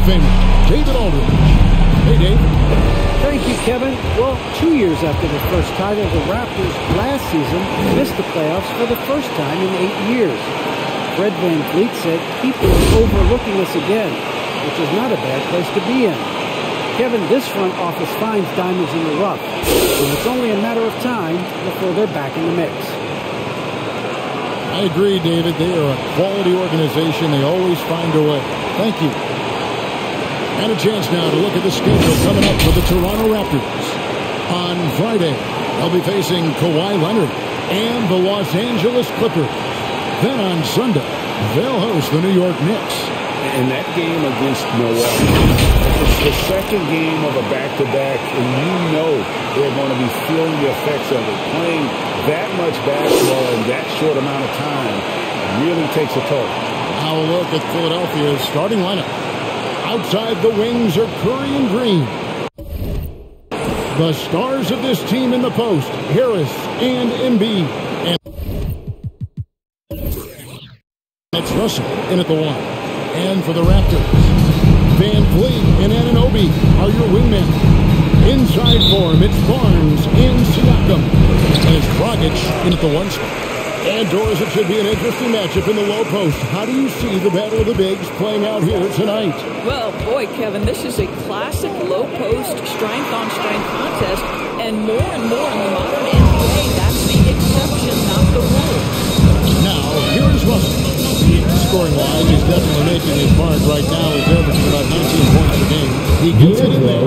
of Famer, David Aldridge. Hey, Dave. Thank you, Kevin. Well, two years after the first title, the Raptors last season missed the playoffs for the first time in eight years. Fred Van Vliet said, people are overlooking us again, which is not a bad place to be in. Kevin, this front office finds diamonds in the rough, and it's only a matter of time before they're back in the mix. I agree, David. They are a quality organization. They always find a way. Thank you. And a chance now to look at the schedule coming up for the Toronto Raptors. On Friday, they'll be facing Kawhi Leonard and the Los Angeles Clippers. Then on Sunday, they'll host the New York Knicks. And that game against Milwaukee, it's the second game of a back-to-back, and you know they're going to be feeling the effects of it. Playing that much basketball in that short amount of time really takes a toll. Now a look at Philadelphia's starting lineup. Outside the wings are Curry and Green. The stars of this team in the post, Harris and Embiid. And it's Russell in at the one. And for the Raptors, Van Vliet and Anunoby are your wingmen. Inside form, it's Barnes and Siakam. And it's Dragic in at the one spot. And Doris, it should be an interesting matchup in the low post. How do you see the battle of the bigs playing out here tonight? Well, boy, Kevin, this is a classic low post strength on strength contest, and more and more in the modern NBA, that's the exception, not the rule. Now, here is Russell. Scoring wise, he's definitely making his mark right now. He's averaging about 19 points a game. He gets it in there.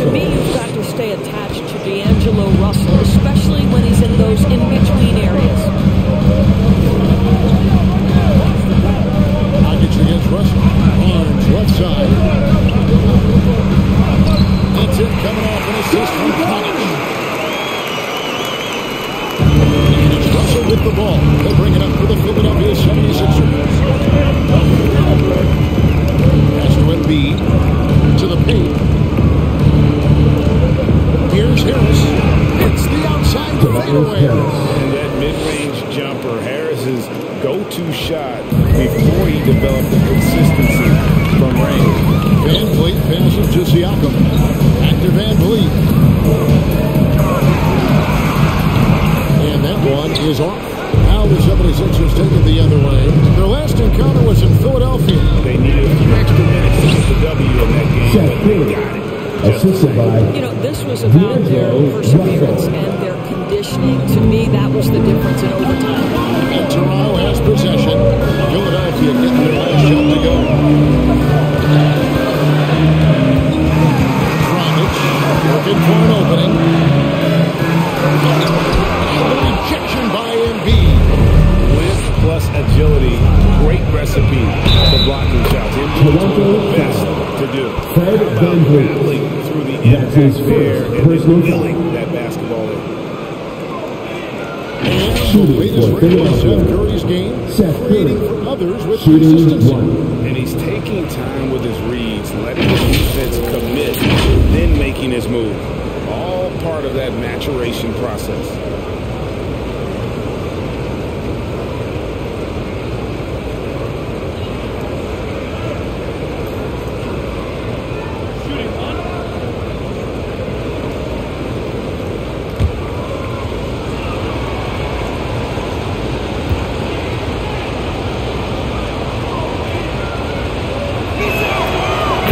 To me, you've got to stay attached to D'Angelo Russell, especially when he's in those in-between areas. Dragic against Russell. Barnes, left side. That's it, coming off an assist from. And Russell with the ball. They'll bring it up for the Philadelphia 76ers. Developed the consistency from range. Van Vliet passes to Siakam. Back to VanVleet. And that one is off. Now the 76ers take it the other way. Their last encounter was in Philadelphia. They needed a few extra minutes to get the W in that game, but they got it. Assisted by You know, this was about their D'Angelo perseverance and their conditioning. To me, that was the difference in overtime. And Toronto has possession. Philadelphia getting their last shot Looking for an opening. By plus agility, great recipe for blocking shots. One best to do. That basketball in. Shooting others with shooting one. And he's taking time with his reads, letting the defense commit, then making his move. All part of that maturation process.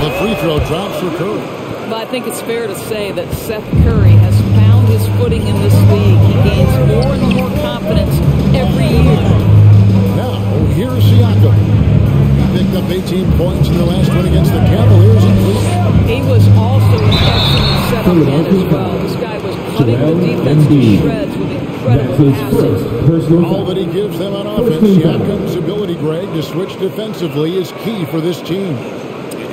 The free throw drops for Curry. But I think it's fair to say that Seth Curry has found his footing in this league. He gains more and more confidence every year. Now, here's Siakam. He picked up 18 points in the last one against the Cavaliers in Cleveland. He was also an excellent setup man as well. This guy was cutting the Joel defense to shreds with That's incredible his first personal All foul. that he gives them on offense, team. Siakam's ability, Greg, to switch defensively is key for this team.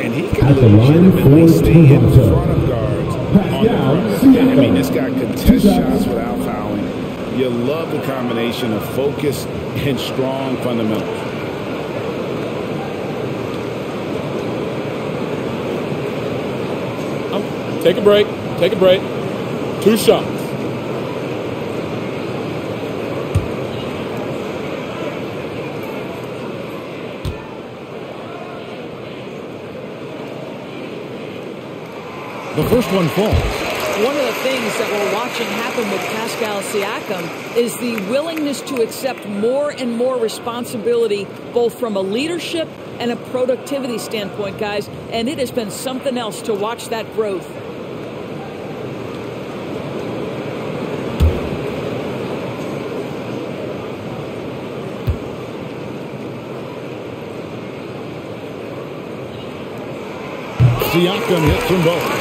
And he can At the line legitimately for stay in front of guards on Pascal the front. I mean, this guy can test shots. shots without fouling. You love the combination of focus and strong fundamentals. Take a break. Take a break. Two shots. The first one falls. One of the things that we're watching happen with Pascal Siakam is the willingness to accept more and more responsibility, both from a leadership and a productivity standpoint, guys. And it has been something else to watch that growth. Siakam hits them both.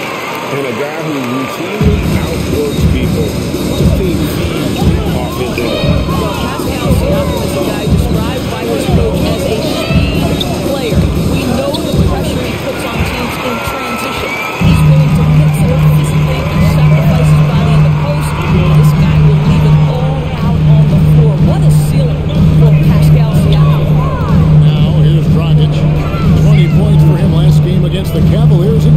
And a guy who routinely outworks people. Can't feed off Pascal Siakam is a guy described by his coach as a speed player. We know the pressure he puts on teams in transition. He's willing to put forth physically and sacrifice his body in the post. This guy will leave it all out on the floor. What a ceiling for Pascal Siakam. Now here's Dragic. 20 points for him last game against the Cavaliers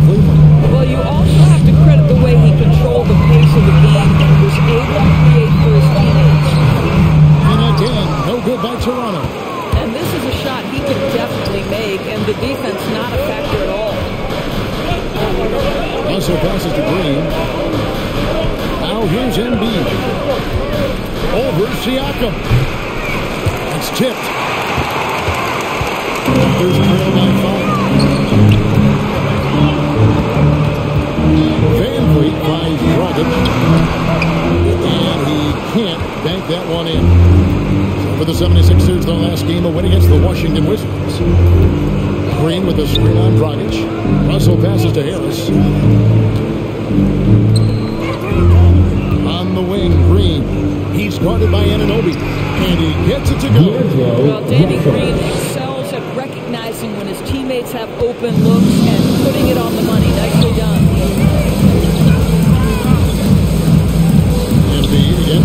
Toronto. And this is a shot he can definitely make, and the defense not a factor at all. Russell passes to Green. Now here's Embiid. Over Siakam. It's tipped. There's a by five. Van Vliet finds Dragic. And he can't bank that one in. So for the 76ers, their last game, a win against the Washington Wizards. Green with the screen on Dragic. Russell passes to Harris. On the wing, Green. He's guarded by Anunoby. And he gets it to go. Well, Danny Green excels at recognizing when his teammates have open looks and putting it on the money. Nicely done.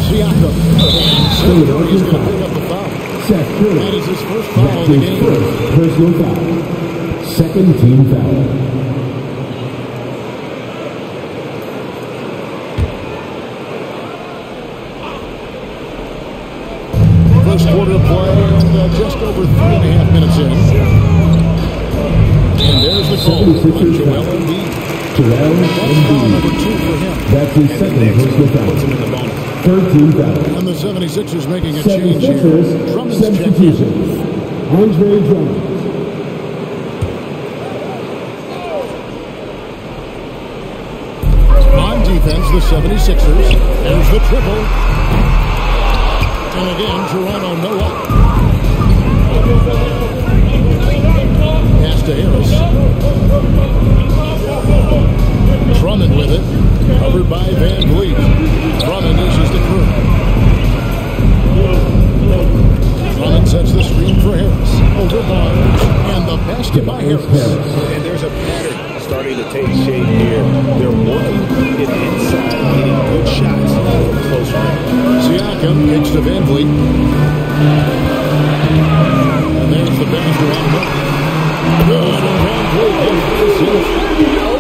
Siakam. Foul. Seth Curry. That is his first foul That's game. First personal foul. Second team foul. first quarter play and just over three and a half minutes in. And there's the call Joel Embiid. Joel Embiid. That's his second personal foul. The. 13,000. And the 76ers making a change here. Drummond's checked in. Andre Drummond. On defense, the 76ers. There's the triple. And again, Toronto no up. Pass to Harris. Drummond with it. Covered by VanVleet. Drummond uses the crew. Drummond sets the screen for Harris. Over Barnes. And the basket by Harris. Harris. And there's a pattern starting to take shape here. They're working it inside, getting good shots from close range. Siakam kicks to VanVleet. And there's the pass to Anunoby. Good. And Van Vliet gets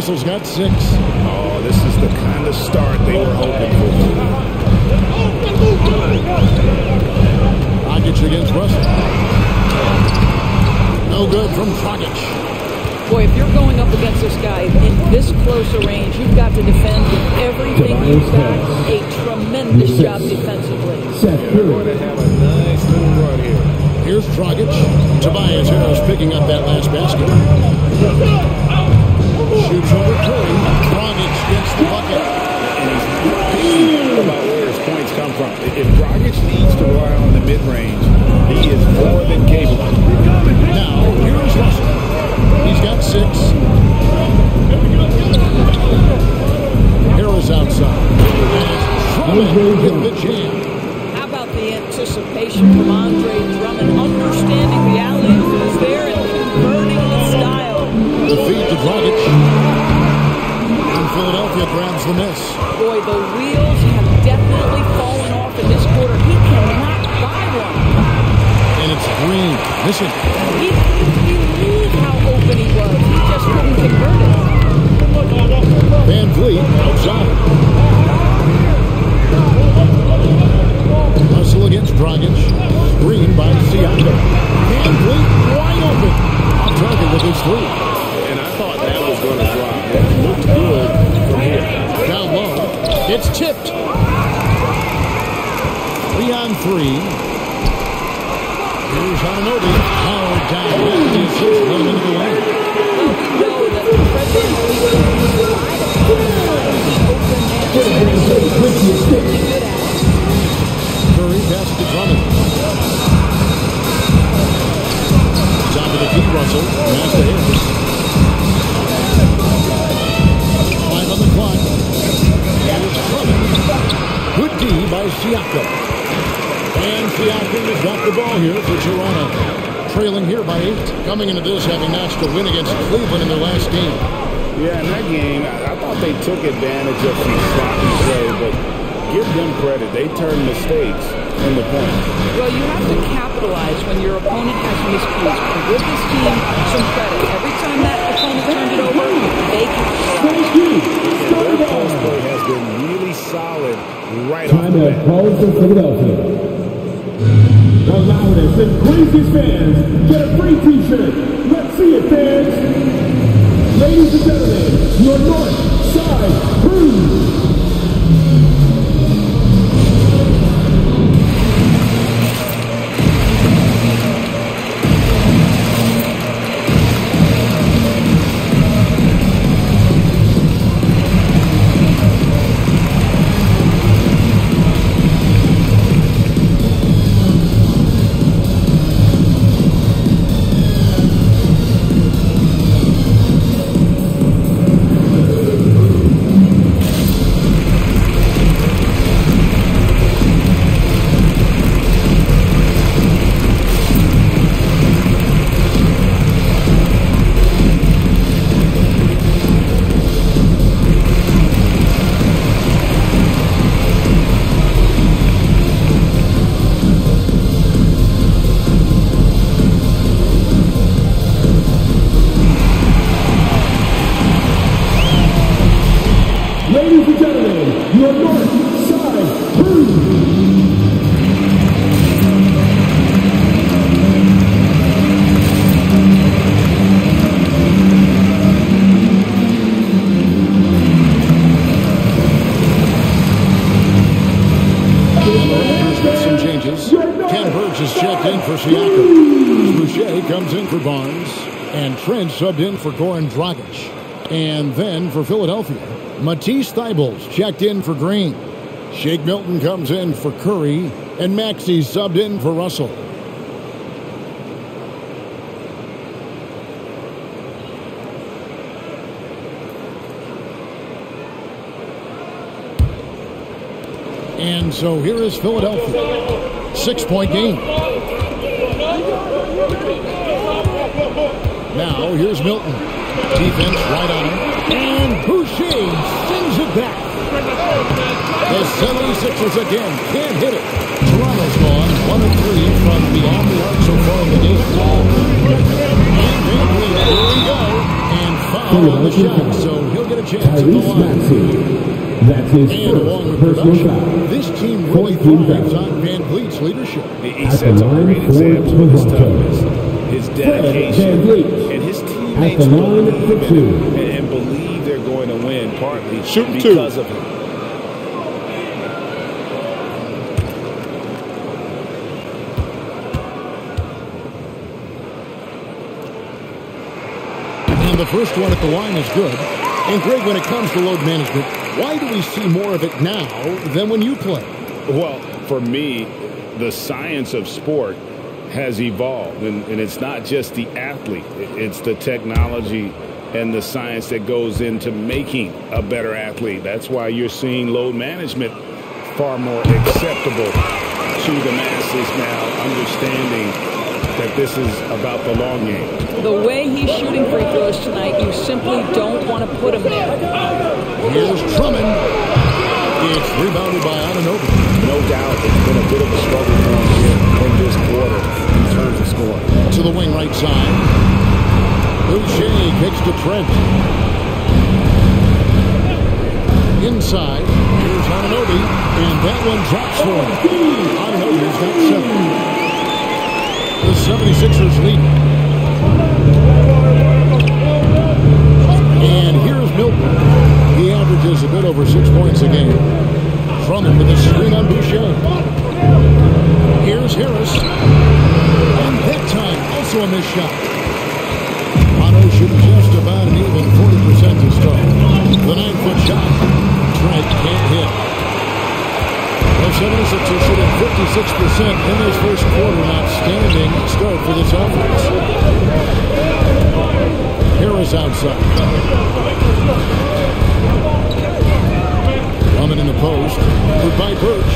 Russell's got six. Oh, this is the kind of start they were hoping for. Dragic against Russell. No good from Dragic. Boy, if you're going up against this guy in this close a range, you've got to defend with everything Tobias you've got. A tremendous Yes. job defensively. Seth They're going to have a nice little run here. Here's Dragic. Tobias Harris picking up that last basket. Shoots over Curry. Dragic gets the bucket. And he's not about where his points come from. If Dragic needs to rely on the mid-range, he is more than capable. Now, here's Russell. He's got six. Harris outside. Drummond with the jam. How about the anticipation from Andre Drummond, understanding the alley was there and converting with style. The feed to Dragic. And Philadelphia grabs the miss. Boy, the wheels have definitely fallen off in this quarter. He cannot buy one. And it's Green. Missing. He, he knew how open he was. He just couldn't convert it. VanVleet outside. Hustle against Dragic. Screen by Siakam. VanVleet wide open. On target with his three. And I thought that was going to drop. It looked good from here. Down low. It's tipped. Three on three. Here's Anunoby. Howard down. Really good at it. Curry passes to Drummond. Top of the key, Russell. Pass to Harris. Five on the clock. And it's Drummond. Good D by Siakam. And Siakam has got the ball here for Toronto. Trailing here by eight. Coming into this having notched a win against Cleveland in their last game. Yeah, in that game, they took advantage of some sloppy play, but give them credit. They turned mistakes into points. Well, you have to capitalize when your opponent has miscues. And give this team some credit. Every time that opponent turned it over, they capitalized. And their post play has been really solid right off Time the out bat. calls for Philadelphia. The loudest and craziest fans get a free t-shirt. Let's see it, fans. Ladies and gentlemen, your North Side subbed in for Goran Dragic. And then for Philadelphia, Matisse Thybulle's checked in for Green. Shake Milton comes in for Curry. And Maxey subbed in for Russell. And so here is Philadelphia. Six point game. Now here's Milton. Defense right on him. And Boucher sends it back. The 76ers again can't hit it. Toronto's gone one of three from beyond the arc so far in the game. And VanVleet, here we go. And foul on the shot, so he'll get a chance at the Tyrese line. Maxey. That's his And along with first personal production, foul. this team really 14 thrives fouls. on VanVleet's leadership. He At the sets a line great for example of his Toronto. toughness, his dedication, VanVleet. and his At teammates the line believe for two. and, and believe they're going to win partly Shoot two. because of him. And the first one at the line is good. And Greg, when it comes to load management, why do we see more of it now than when you play? Well, for me, the science of sport has evolved, and, and it's not just the athlete, it's the technology and the science that goes into making a better athlete. That's why you're seeing load management far more acceptable to the masses now, understanding that this is about the long game. The way he's shooting free throws tonight, you simply don't want to put him there. Here's Drummond. It's rebounded by Anunoby. No doubt it's been a bit of a struggle for him here in this quarter in terms of scoring. To the wing right side. Boucher kicks to Trent. Inside. Here's Anunoby. And that one drops for him. Anunoby's got seven. The 76ers lead. And here's Milton. He averages a bit over six points a game. Drummond with a screen on Boucher. Here's Harris. And that time, also a missed shot. Otto should just about an even 40% to start. The nine-foot shot. Trent can't hit. The 76ers shooting 56% in this first quarter. An outstanding start for this offense. Harris outside. In the post. Goodbye Birch.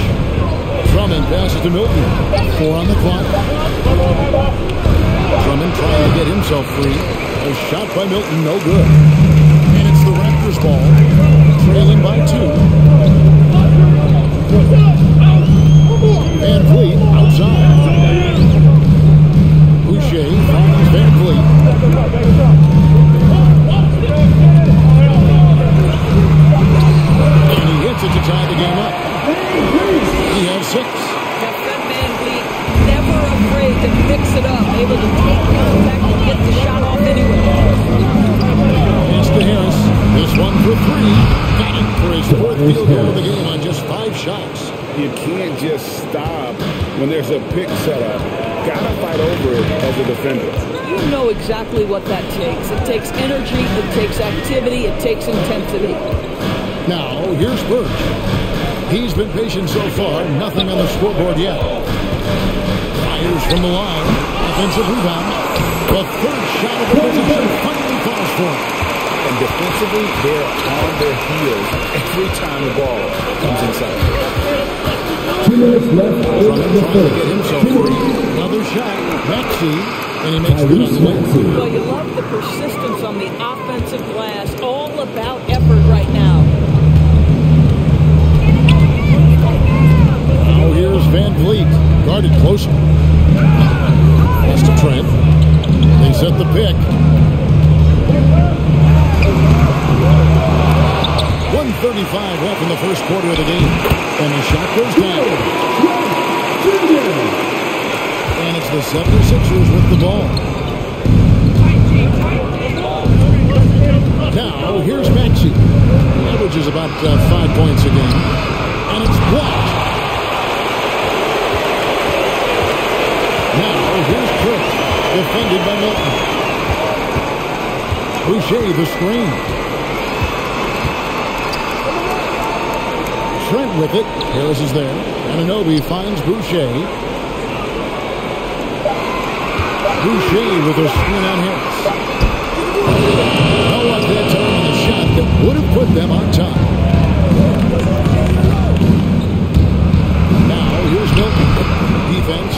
Drummond passes to Milton. Four on the clock. Drummond trying to get himself free. A shot by Milton, no good. And it's the Raptors ball. Trailing by two. Van Fleet outside. Boucher finds Van Fleet. Mix it up, able to take contact and get the shot off anyway. Pass to Harris. This one for three. Got it for his fourth field goal of the game on just five shots. You can't just stop when there's a pick set up. Gotta fight over it as a defender. You know exactly what that takes. It takes energy, it takes activity, it takes intensity. Now, here's Birch. He's been patient so far. Nothing on the scoreboard yet. Fires from the line. Offensive rebound. The third shot of the possession finally falls for him. And defensively, they're on their heels every time the ball comes inside. Two minutes left in Drummond the trying to get third. himself free. Another shot. Maxey. And he makes it Tyrese on the way. Maxey. Well, you love the persistence on the offensive glass. All about effort right now. Now here's VanVleet. Guarded closer. Pass to Trent. They set the pick. 135 left in the first quarter of the game. And the shot goes down. And it's the 76ers with the ball. Now, here's Maxey. He averages about uh, five points a game. And it's blocked. Now, here's Trick. Defended by Milton. Boucher, the screen. Trent with it. Harris is there. Anunoby finds Boucher. Boucher with a screen on Harris. No luck that time on the shot that would have put them on top.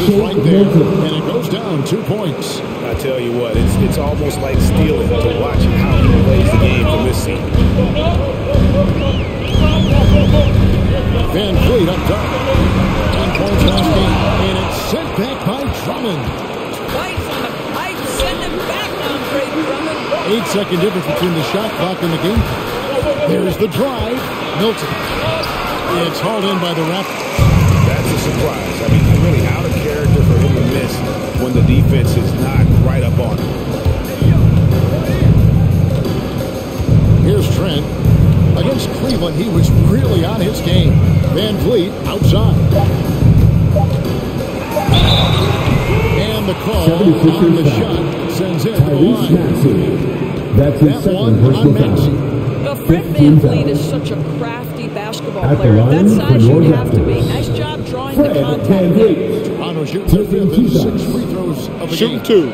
Is right there, and it goes down two points. I tell you what, it's it's almost like stealing to watch how he plays the game from this seat. Van Fleet up top. Ten points last game, and it's sent back by Drummond. Twice on the pipe, send him back now, Craig Drummond. Eight second difference between the shot clock and the game. There's the drive. Milton. It's hauled in by the Raptors. That's a surprise. I mean, really out of character for him to miss when the defense is not right up on him. Here's Trent. Against Cleveland, he was really on his game. VanVleet outside. And the call on the shot sends in the Tyrese line. Maxey. That's his That second one personal on Maxey. foul. Well, Fred VanVleet fouls. is such a crafty basketball At the player. At that size, you have to be. Nice job drawing the Fred Van contact. Vliet. Toronto shoots fifth and two six free throws of the Shooting game. two.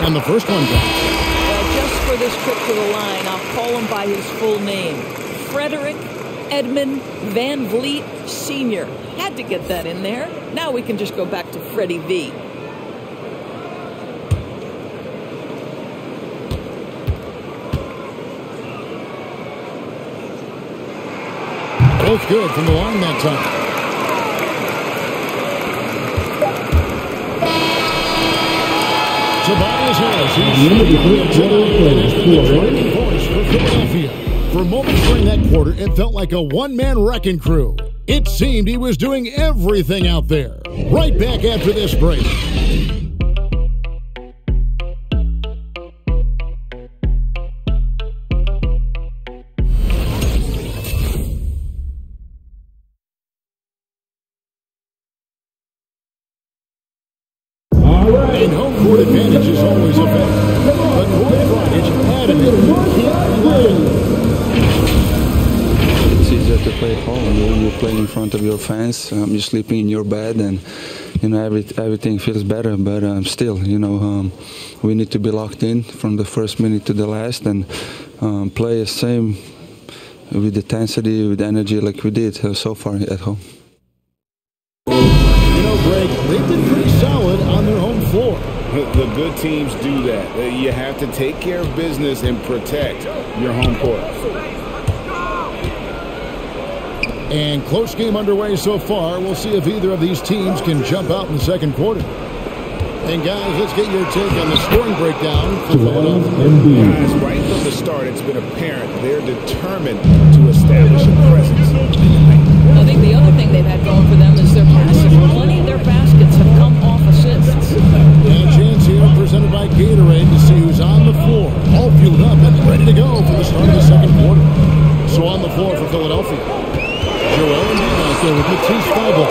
And the first one goes. Well, just for this trip to the line, I'll call him by his full name. Frederick Edmund VanVleet Sr. Had to get that in there. Now we can just go back to Freddie V. Both good from the line that time. Tobias Harris. At the end of the third quarter of play, He's score the one. driving for Philadelphia. For moments during that quarter, it felt like a one-man wrecking crew. It seemed he was doing everything out there. Right back after this break. Um, you're sleeping in your bed, and you know every, everything feels better. But um, still, you know, um, we need to be locked in from the first minute to the last, and um, play the same with the intensity, with energy, like we did uh, so far at home. You know, Greg, they've been pretty solid on their home floor. The, the good teams do that. You have to take care of business and protect your home court. And close game underway so far. We'll see if either of these teams can jump out in the second quarter. And guys, let's get your take on the scoring breakdown for Philadelphia. Guys, right from the start, it's been apparent they're determined to establish a presence. I think the other thing they've had going for them is their passing. Plenty of their baskets have come off assists. And a chance here presented by Gatorade to see who's on the floor. All fueled up and ready to go for the start of the second quarter. So on the floor for Philadelphia. Joel out there with Matisse Thybulle.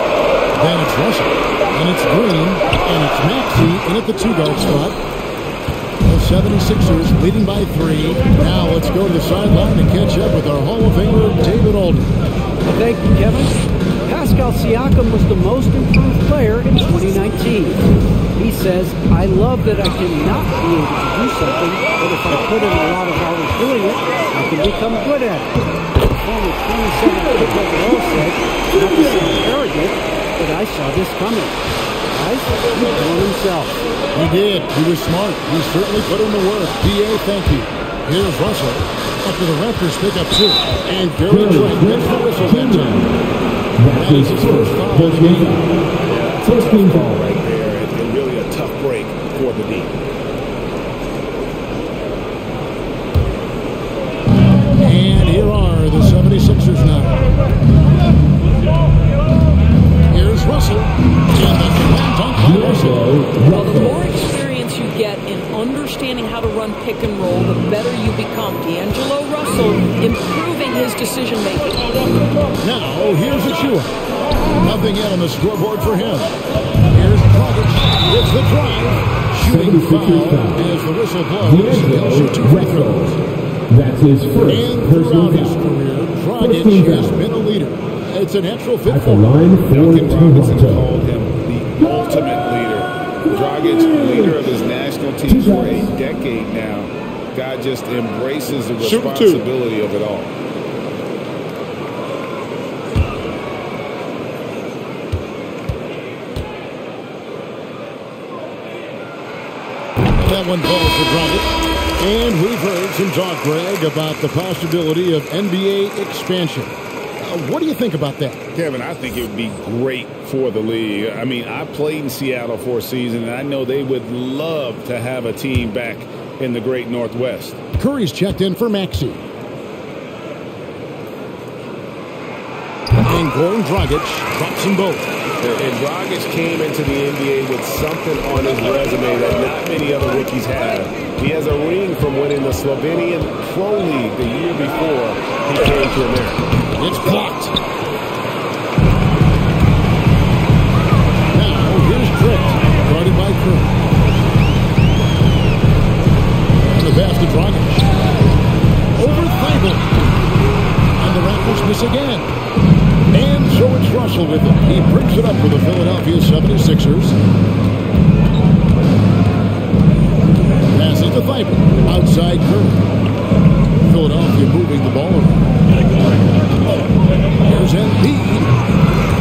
Then it's Russell. And it's Green. And it's Maxey in at the two-guard spot. The 76ers leading by three. Now let's go to the sideline and catch up with our Hall of Famer, David Alden. Thank you, Kevin. Pascal Siakam was the most improved player in 2019. He says, I love that I cannot be able to do something, but if I put in a lot of hours doing it, I can become good at it. Former 27 pick overall said, not to sound arrogant, but I saw this coming. Guys, he won himself. He did. He was smart. He certainly put in the work. DA, thank you. Here's Russell. After the Raptors pick up two. And Gary Trent gets the whistle that time. That's first first game foul. First team Ball foul. 76ers now. Here's Russell. And the slam dunk by Russell. Well, the more experience you get in understanding how to run pick and roll, the better you become. D'Angelo Russell improving his decision making. Now, here's Achiuwa. Nothing yet on the scoreboard for him. Here's Dragic. It's the drive. Shooting 76ers foul foul. as the whistle blows. He'll shoot two free throws. That's his first And personal throughout foul. Dragic has been a leader. It's a natural fit for him. line Duncan Robinson called him the ultimate leader. Dragic, leader of his national team for a decade now. God just embraces the responsibility of it all. That one falls for Dragic. And we've heard some talk, Greg, about the possibility of NBA expansion. Uh, what do you think about that? Kevin, I think it would be great for the league. I mean, I played in Seattle for a season, and I know they would love to have a team back in the great Northwest. Curry's checked in for Maxey. And Goran Dragic drops them both. And Dragic came into the NBA with something on his resume that not many other rookies have. He has a ring from winning the Slovenian Pro League the year before he came to America. It's blocked. Now, here's Trent, guarded by the Dragic. Over Thybulle. And the Raptors miss again. Russell with it. He brings it up for the Philadelphia 76ers. Pass it to Thybulle. Outside Curry. Philadelphia moving the ball. Here's Embiid.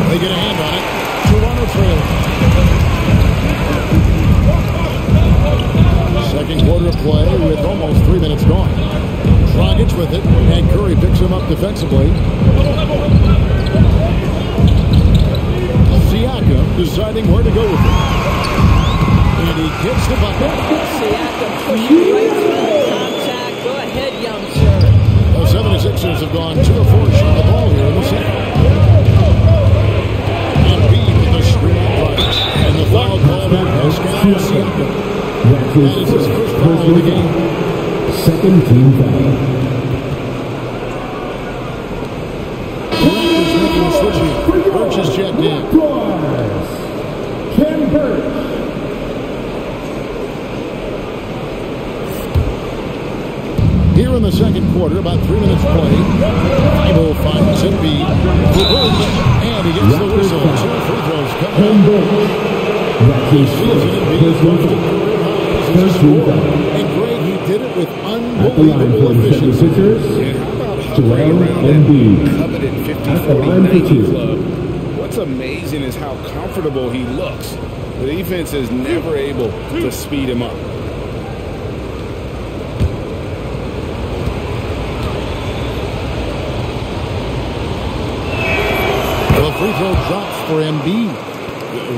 They get a hand on it. Toronto trailing. Second quarter of play with almost three minutes gone. Dragic with it, and Curry picks him up defensively. Siakam deciding where to go with it. And he gets the bucket. Siakam pushing right contact. Go ahead, youngster. The 76ers have gone 2 of 4 shot the ball here in the second. Embiid with the screen right. And the Siakam. That is his first foul of the game. Second team foul. Quarter, about three minutes played. Bible finds Embiid for Birch, and he gets the whistle. Two free throws coming up. Birch. That's his Season first Embiid personal posting foul. career highs as a scorer. And Greg, he did it with At the line unbelievable efficiency. 76ers, And how about Joel hovering around that coveted 50, At the 40, line for 90 club? What's amazing is how comfortable he looks. The defense is never able to speed him up. The free throw drops for Embiid.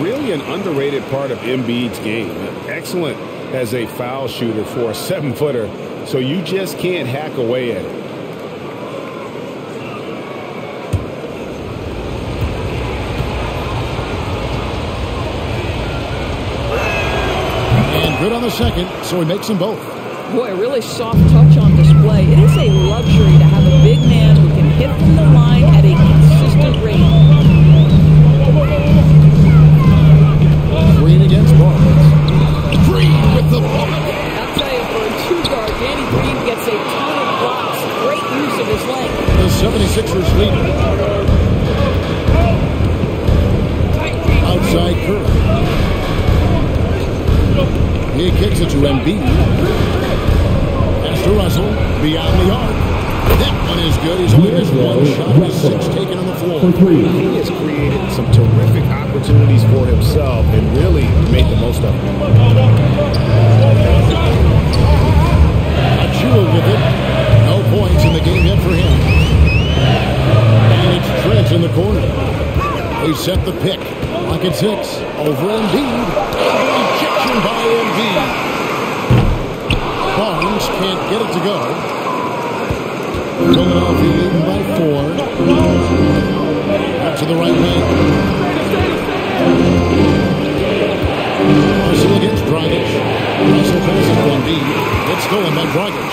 Really an underrated part of Embiid's game. Excellent as a foul shooter for a seven-footer, so you just can't hack away at it. And good on the second, so he makes them both. Boy, a really soft touch on display. It is a luxury to have a big man who can hit from the line at a consistent rate. The block. I'll tell you, for a two-guard, Danny Green gets a ton of blocks. Great use of his length. The 76ers lead. Outside Curry. He kicks it to Embiid. Pass to Russell. Beyond the arc. That one is good. He's only missed one shot of six taken on the For floor. three. He has created some terrific opportunities for himself and really made the most of them. Achiuwa with it. No points in the game yet for him. And it's Trent in the corner. They set the pick. Lock at six. Over Embiid. Rejection by Embiid. Barnes can't get it to go. Philadelphia leading by four. Out to the right wing. Russell against Dragic. Russell passes to Embiid. It's stolen by Dragic.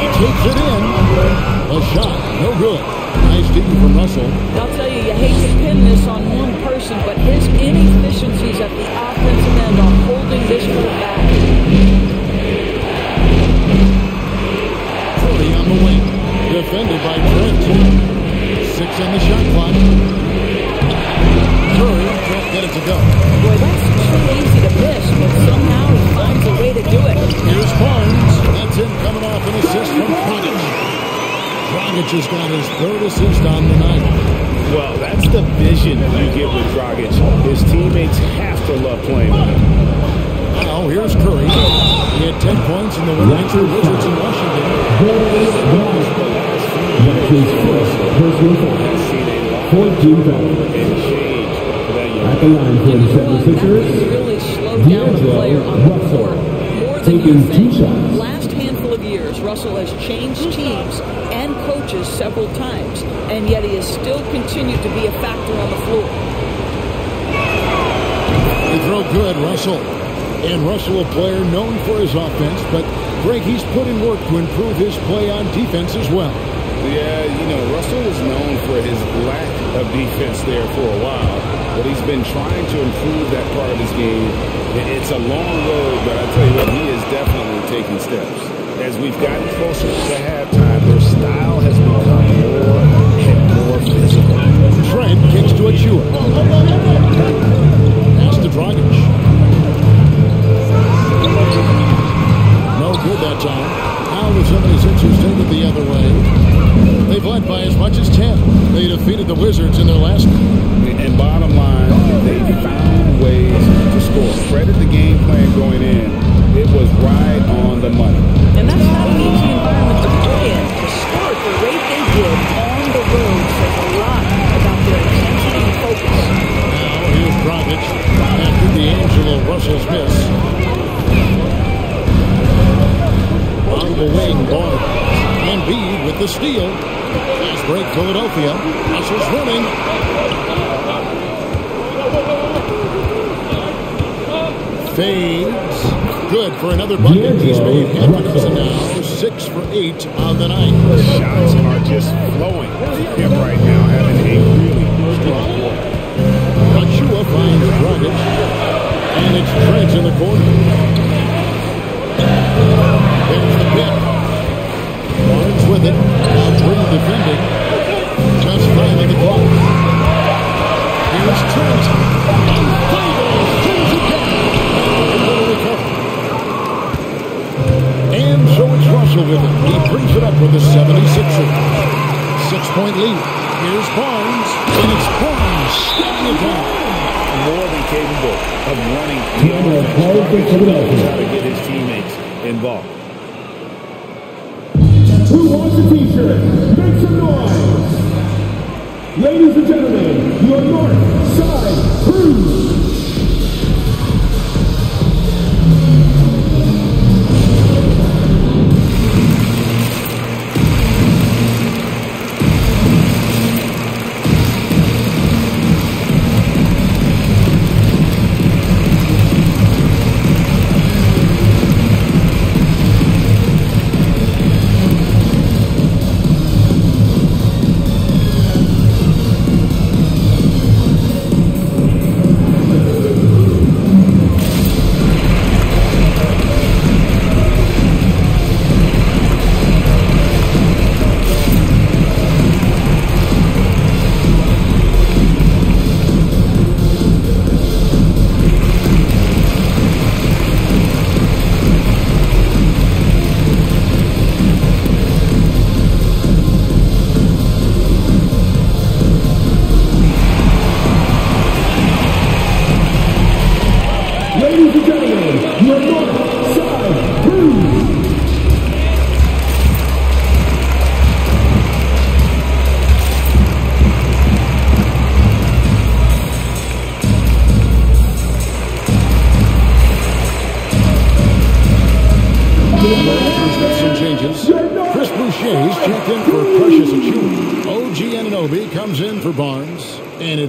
He takes it in. A shot. No good. Nice D from Russell. I'll tell you, you hate to pin this on one person, but his inefficiencies at the offensive end are Defended by Trent. Six on the shot clock. Curry can't get it to go. Boy, that's too easy to miss, but somehow he finds a way to do it. Here's Barnes. That's him coming off an assist from Dragic. Dragic has got his third assist on the night. Well, that's the vision you get with Dragic. His teammates have to love playing with him. Now here's Curry. He had 10 points in the win against the Wizards in Washington. That's his first personal foul. For that young At the line for the Well, 76ers, really down the player on the Russell. Taking two shots. Last handful of years, Russell has changed teams and coaches several times, and yet he has still continued to be a factor on the floor. They throw good, Russell. And Russell, a player known for his offense, but Greg, he's put in work to improve his play on defense as well. Yeah, you know, Russell was known for his lack of defense there for a while, but he's been trying to improve that part of his game. It's a long road, but I tell you what, he is definitely taking steps. As we've gotten closer to halftime, their style has become more and more physical. Trent kicks to Achiuwa. Pass to Dragic. No good that time. Now the 76ers take it the other way. They've led by as much as 10. They defeated the Wizards in their last And bottom line, they found ways to score. Credit the game plan going in. It was right on the money. And that's not an easy environment to play in. To score the rate they did on the road says a lot about their intensity and focus. Now here's Dragic after the Angelo Russell's miss. On the wing, Barnes. Reed with the steal. Fast break Philadelphia. Russell's running. Fades. Good for another bucket. He's made half a dozen now. Six for eight on the night. Shots are just flowing to him right now, having a really strong quarter. Achiuwa finds Dragic, and it's Trent in the corner. There's the pick. Barnes with it. Now Drew defending. Just finding the clock. Here's Trent. Fingers. Turns it down. Able to. And so it's Russell with it. He brings it up with the 76ers. Six-point lead. Here's Barnes. And it's Barnes. Stepping it down. More than capable of running the offense. He knows how to get his teammates involved. T-shirt? Make some noise! Ladies and gentlemen, your North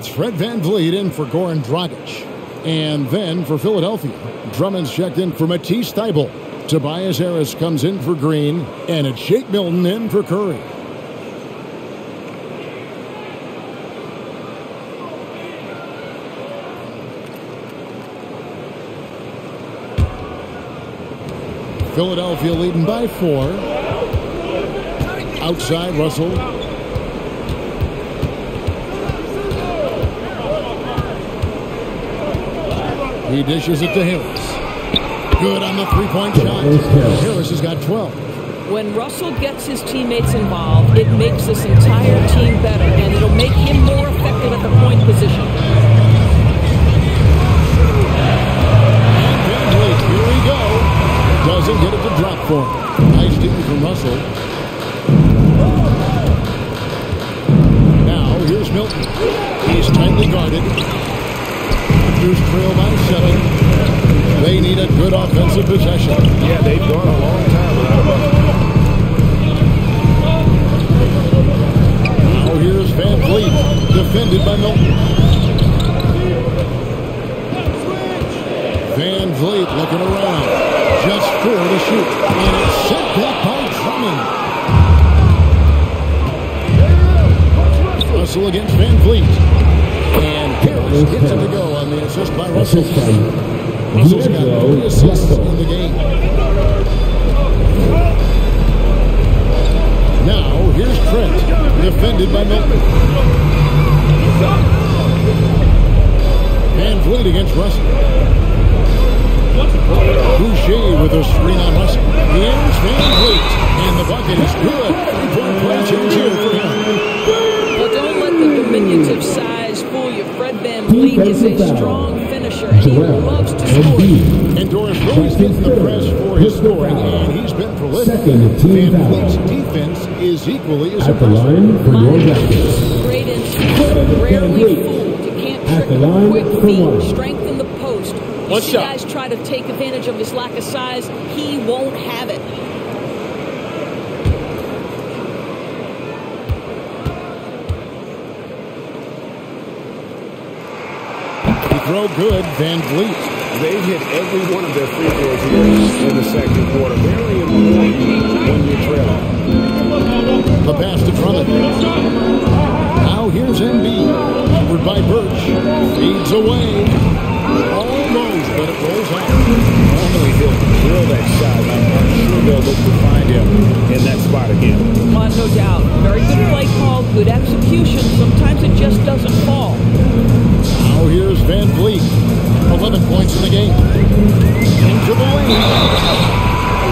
Fred VanVleet in for Goran Dragic. And then for Philadelphia, Drummond's checked in for Matisse Thybulle. Tobias Harris comes in for Green. And it's Shake Milton in for Curry. Philadelphia leading by four. Outside, Russell. He dishes it to Harris. Good on the three-point shot. Harris has got 12. When Russell gets his teammates involved, it makes this entire team better, and it'll make him more effective at the point position. And Van Vliet, here we go. Doesn't get it to drop for him. Nice deal from Russell. Now, here's Milton. He's tightly guarded. Raptors trail by seven. They need a good offensive possession. Yeah, they've gone a long time without a bucket. Now here's VanVleet, defended by Milton. VanVleet looking around. Just four to shoot. And it's set back by Drummond. Russell against VanVleet. And Harris gets it to go on the assist by Russell. Russell's got three assists in the game. Now, here's Trent, defended by Milton. VanVleet against Russell. Boucher with a screen on Russell. Here's Van Vliet. And the bucket is good. Three-point play change here for him. But don't let the diminutive size fool you. Fred is a strong finisher, and he loves to score. And Doris Rose getting the press for his scoring, and he's been prolific. Second team Van foul. Vliet's defense is equally as At the line for your Raptors. great instinct, rarely fooled. You can't At the line Quick for feet, one. strength in the post. You One see guys try to take advantage of his lack of size. He won't have it. He throw good. Van Vliet they've hit every one of their free throws here in the second quarter. Very important when you're trailing. The pass to Drummond. Now here's Embiid. Covered by Birch. Feeds away. Almost, but it rolls off. Normally he'll drill that shot. I'm, I'm sure they'll look to find him in that spot again. No doubt. Very good play call, good execution. Sometimes it just doesn't fall. Now here's VanVleet. 11 points in the game. Into the lane.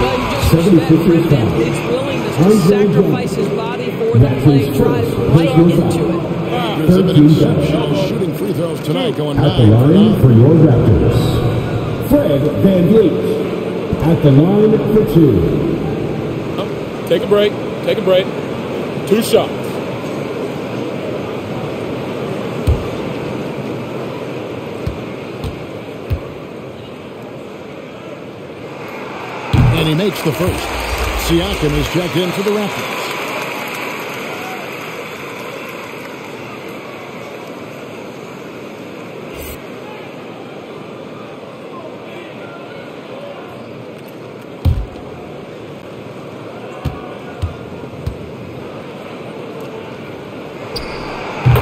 Well, you just respect Van. Vliet's willingness to sacrifice his body for the play, his drives right into it. There's been 13 exceptional shooting free throws tonight going At the line for your Raptors. Fred VanVleet. At the line for two. Take a break. Take a break. Two shots. And he makes the first. Siakam is checked in for the Raptors.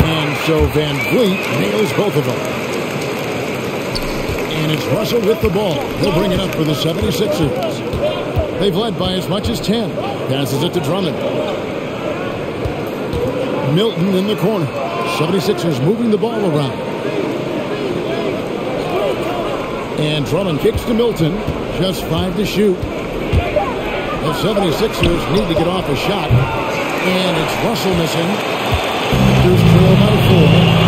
And so Van Vliet nails both of them. And it's Russell with the ball. He'll bring it up for the 76ers. They've led by as much as 10. Passes it to Drummond. Milton in the corner. 76ers moving the ball around. And Drummond kicks to Milton. Just five to shoot. The 76ers need to get off a shot. And it's Russell missing. Here's trail by four.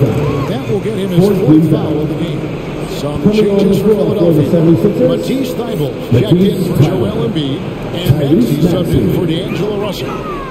Foul. That will get him his Fourth fourth foul of the game. Some Coming on changes the for the Philadelphia. 76ers. Matisse Thybulle checked in for Joel Embiid. And Maxey subbed in for D'Angelo Russell.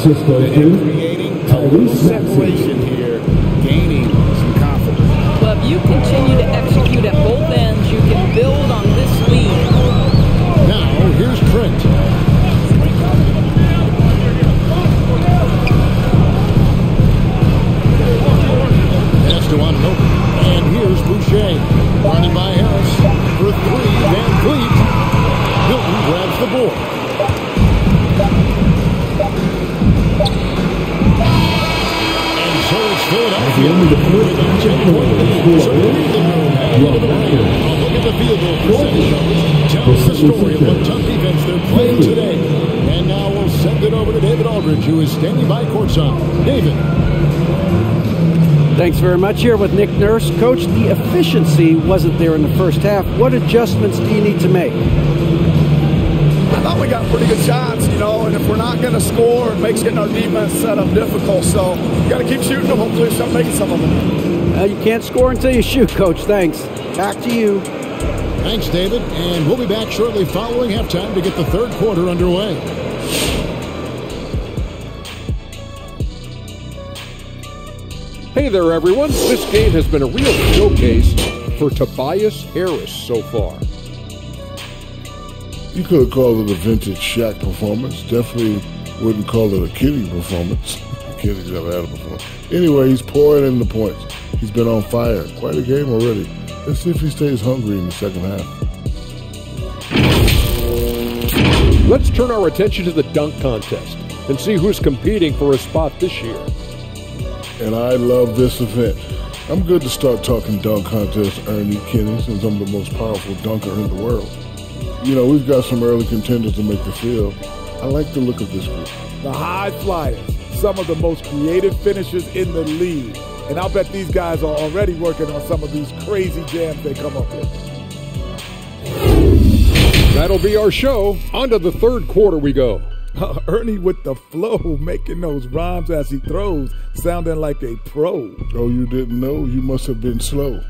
Francisco a Tyrese Separation here, gaining some confidence. Well, if you continue to execute at both ends, you can build on this lead. Now, here's Trent. Pass to Anunoby. And here's Boucher. Running by Harris for three. VanVleet. Hilton grabs the board. Into the end of the first match break. A look at the field goal percentage tells the story of what tough defense they're playing today. And now we'll send it over to David Aldridge, who is standing by courtside. David. Thanks very much. Here with Nick Nurse. Coach, the efficiency wasn't there in the first half. What adjustments do you need to make? I thought we got pretty good shots, know, and if we're not going to score, it makes getting our defense set up difficult. So got to keep shooting them. Hopefully, start making some of them. Uh, you can't score until you shoot, Coach. Thanks. Back to you. Thanks, David. And we'll be back shortly following halftime to get the third quarter underway. Hey there, everyone. This game has been a real showcase for Tobias Harris so far. You could have called it a vintage Shaq performance. Definitely wouldn't call it a kitty performance. Kitty's never had a performance. Anyway, he's pouring in the points. He's been on fire. Quite a game already. Let's see if he stays hungry in the second half. Let's turn our attention to the dunk contest and see who's competing for a spot this year. And I love this event. I'm good to start talking dunk contest, Ernie Kenny, since I'm the most powerful dunker in the world. You know, we've got some early contenders to make the field. I like the look of this group. The High Flyers, some of the most creative finishers in the league. And I'll bet these guys are already working on some of these crazy jams they come up with. That'll be our show. On to the third quarter we go. Uh, Ernie with the flow, making those rhymes as he throws, sounding like a pro. Oh, you didn't know? You must have been slow.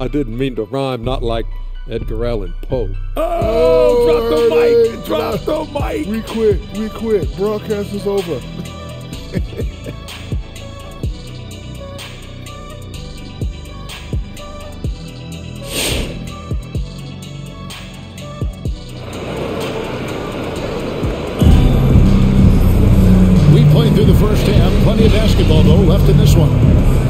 I didn't mean to rhyme, not like Edgar Allan Poe. Oh, drop the mic! Drop the mic! We quit. We quit. Broadcast is over. basketball, though, left in this one.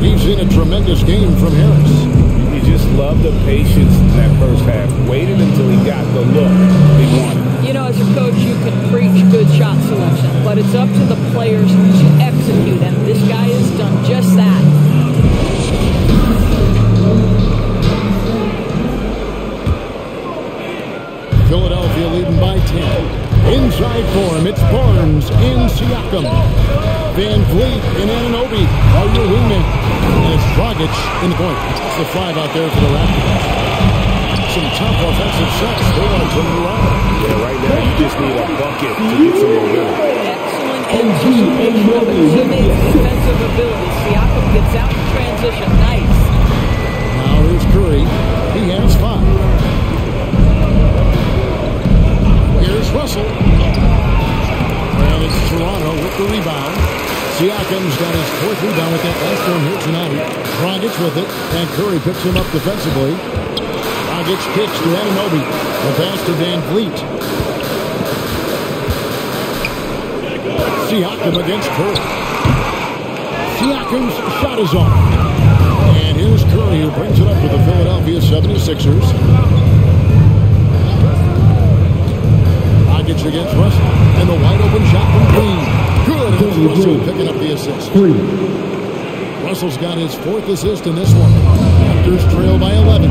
We've seen a tremendous game from Harris. You just love the patience in that first half. Waited until he got the look he wanted. You know, as a coach, you can preach good shot selection, but it's up to the players to execute, and this guy has done just that. Philadelphia leading by 10. Inside for him, it's Barnes and Siakam. VanVleet and Anunoby are your wingmen. And it's Dragic in the point. It's the five out there for the Raptors. Some tough offensive shots. They want to turn it around. Yeah, right now you just need a bucket to get some momentum. Excellent anticipation of a teammate's defensive ability. Siakam gets out in transition. Nice. Now here's Curry. He with the rebound. Siakam's got his fourth rebound with that last one here tonight. Dragic with it, and Curry picks him up defensively. Dragic kicks to Anunoby. The pass to Van Vliet. Siakam against Curry. Siakam's shot is off. And here's Curry who brings it up with the Philadelphia 76ers. Dragic against Russell. And the wide open shot from Green. Russell picking up the assist. Russell's got his fourth assist in this one. Raptors trail by 11.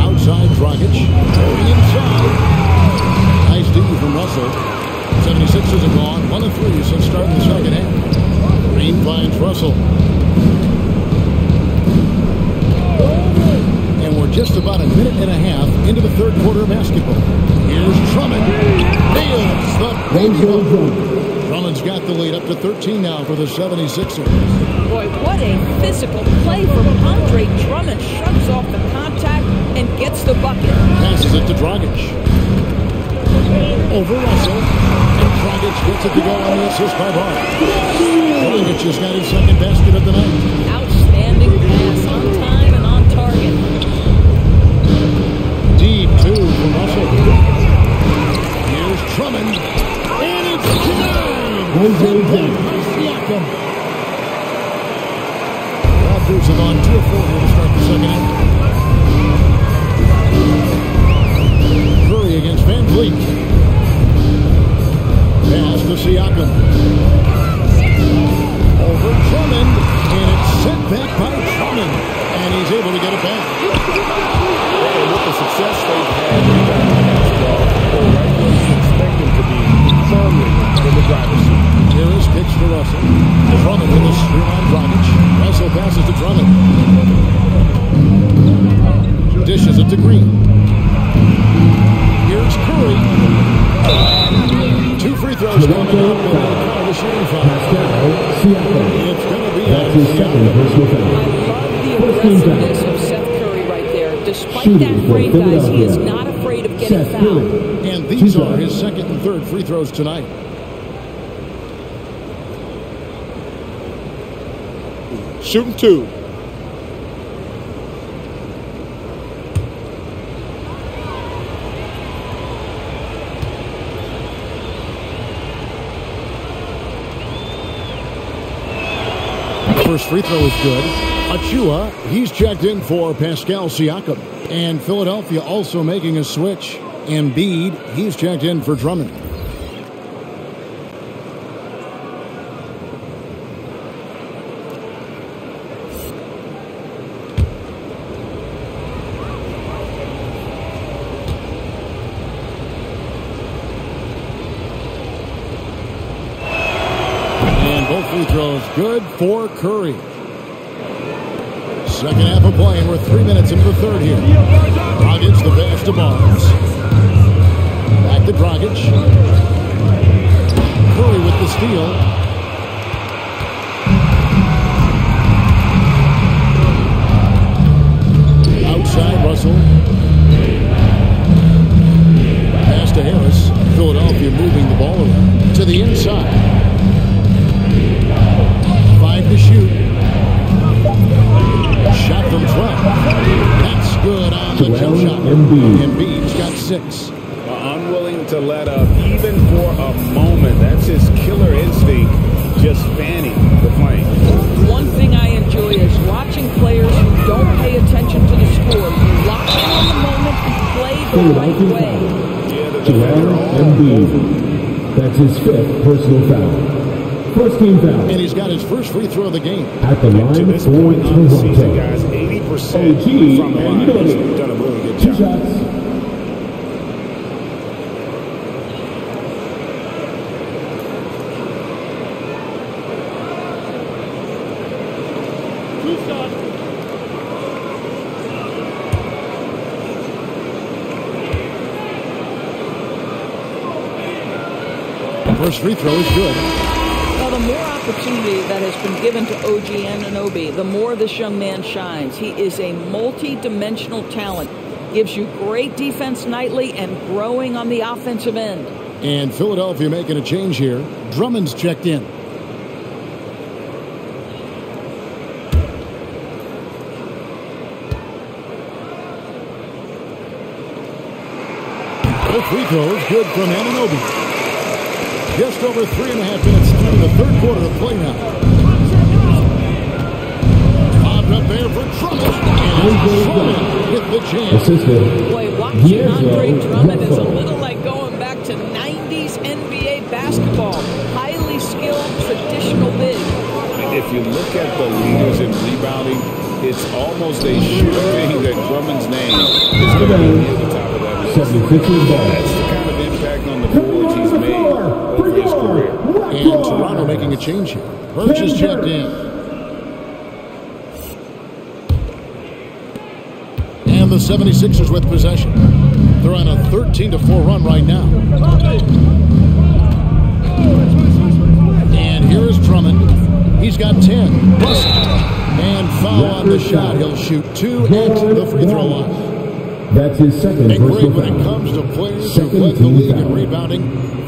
Outside Dragic. Going inside. Nice D from Russell. 76ers have gone 1 of 3 since starting the second half. Green finds Russell. And we're just about a minute and a half into the third quarter of basketball. Here's Drummond. Nails the baby hook. Drummond's got the lead up to 13 now for the 76ers. Boy, what a physical play from Andre Drummond. Shoves off the contact and gets the bucket. Passes it to Dragic. Over Russell. And Dragic gets it to go on the assist by Barnes. Dragic has got his second basket of the night. Ten points by Siakam. Raptors have on 2 of 4 here to start the second half. Despite Shooting that for frame, guys, he is not afraid of getting fouled. And these are his second and third free throws tonight. Shooting two. First free throw is good. Achiuwa, he's checked in for Pascal Siakam. And Philadelphia also making a switch. Embiid, he's checked in for Drummond. And both free throws good for Curry. Second half of play, and we're three minutes into the third here. Dragic, the pass to Barnes. Back to Dragic. Curry with the steal. Outside, Russell. Pass to Harris. Philadelphia moving the ball around. To the inside. Five to shoot. Shot from 12. That's good on the jump Joel shot. Embiid. Embiid's got six. Uh, unwilling to let up even for a moment. That's his killer instinct, just fanning the flame. One thing I enjoy is watching players who don't pay attention to the score. You lock in on the moment and play the right way. foul. Yeah, the defender Joel. Embiid. That's his fifth personal foul. First team foul. And he's got his first free throw of the game. At the line for the season, guys, 80% OG from the line. He's done a really good Two job. shots. First free throw is good. The more opportunity that has been given to OG Anunoby, the more this young man shines. He is a multi-dimensional talent. Gives you great defense nightly and growing on the offensive end. And Philadelphia making a change here. Drummond's checked in. Both free throws good from Anunoby. Just over three and a half minutes through the third quarter of play now. Lobbed up there for Drummond. And Drummond with the jam. Boy, watching Andre Drummond is a little like going back to 90s NBA basketball. Highly skilled, traditional big. If you look at the leaders in rebounding, it's almost a sure thing that Drummond's name is going to be near the top of that list. Making a change here. Birch is checked in. And the 76ers with possession. They're on a 13 to 4 run right now. And here is Drummond. He's got 10. Russell. And foul on the shot. He'll shoot two at the free throw line. That's his second And great when it comes to players who've led the league in rebounding.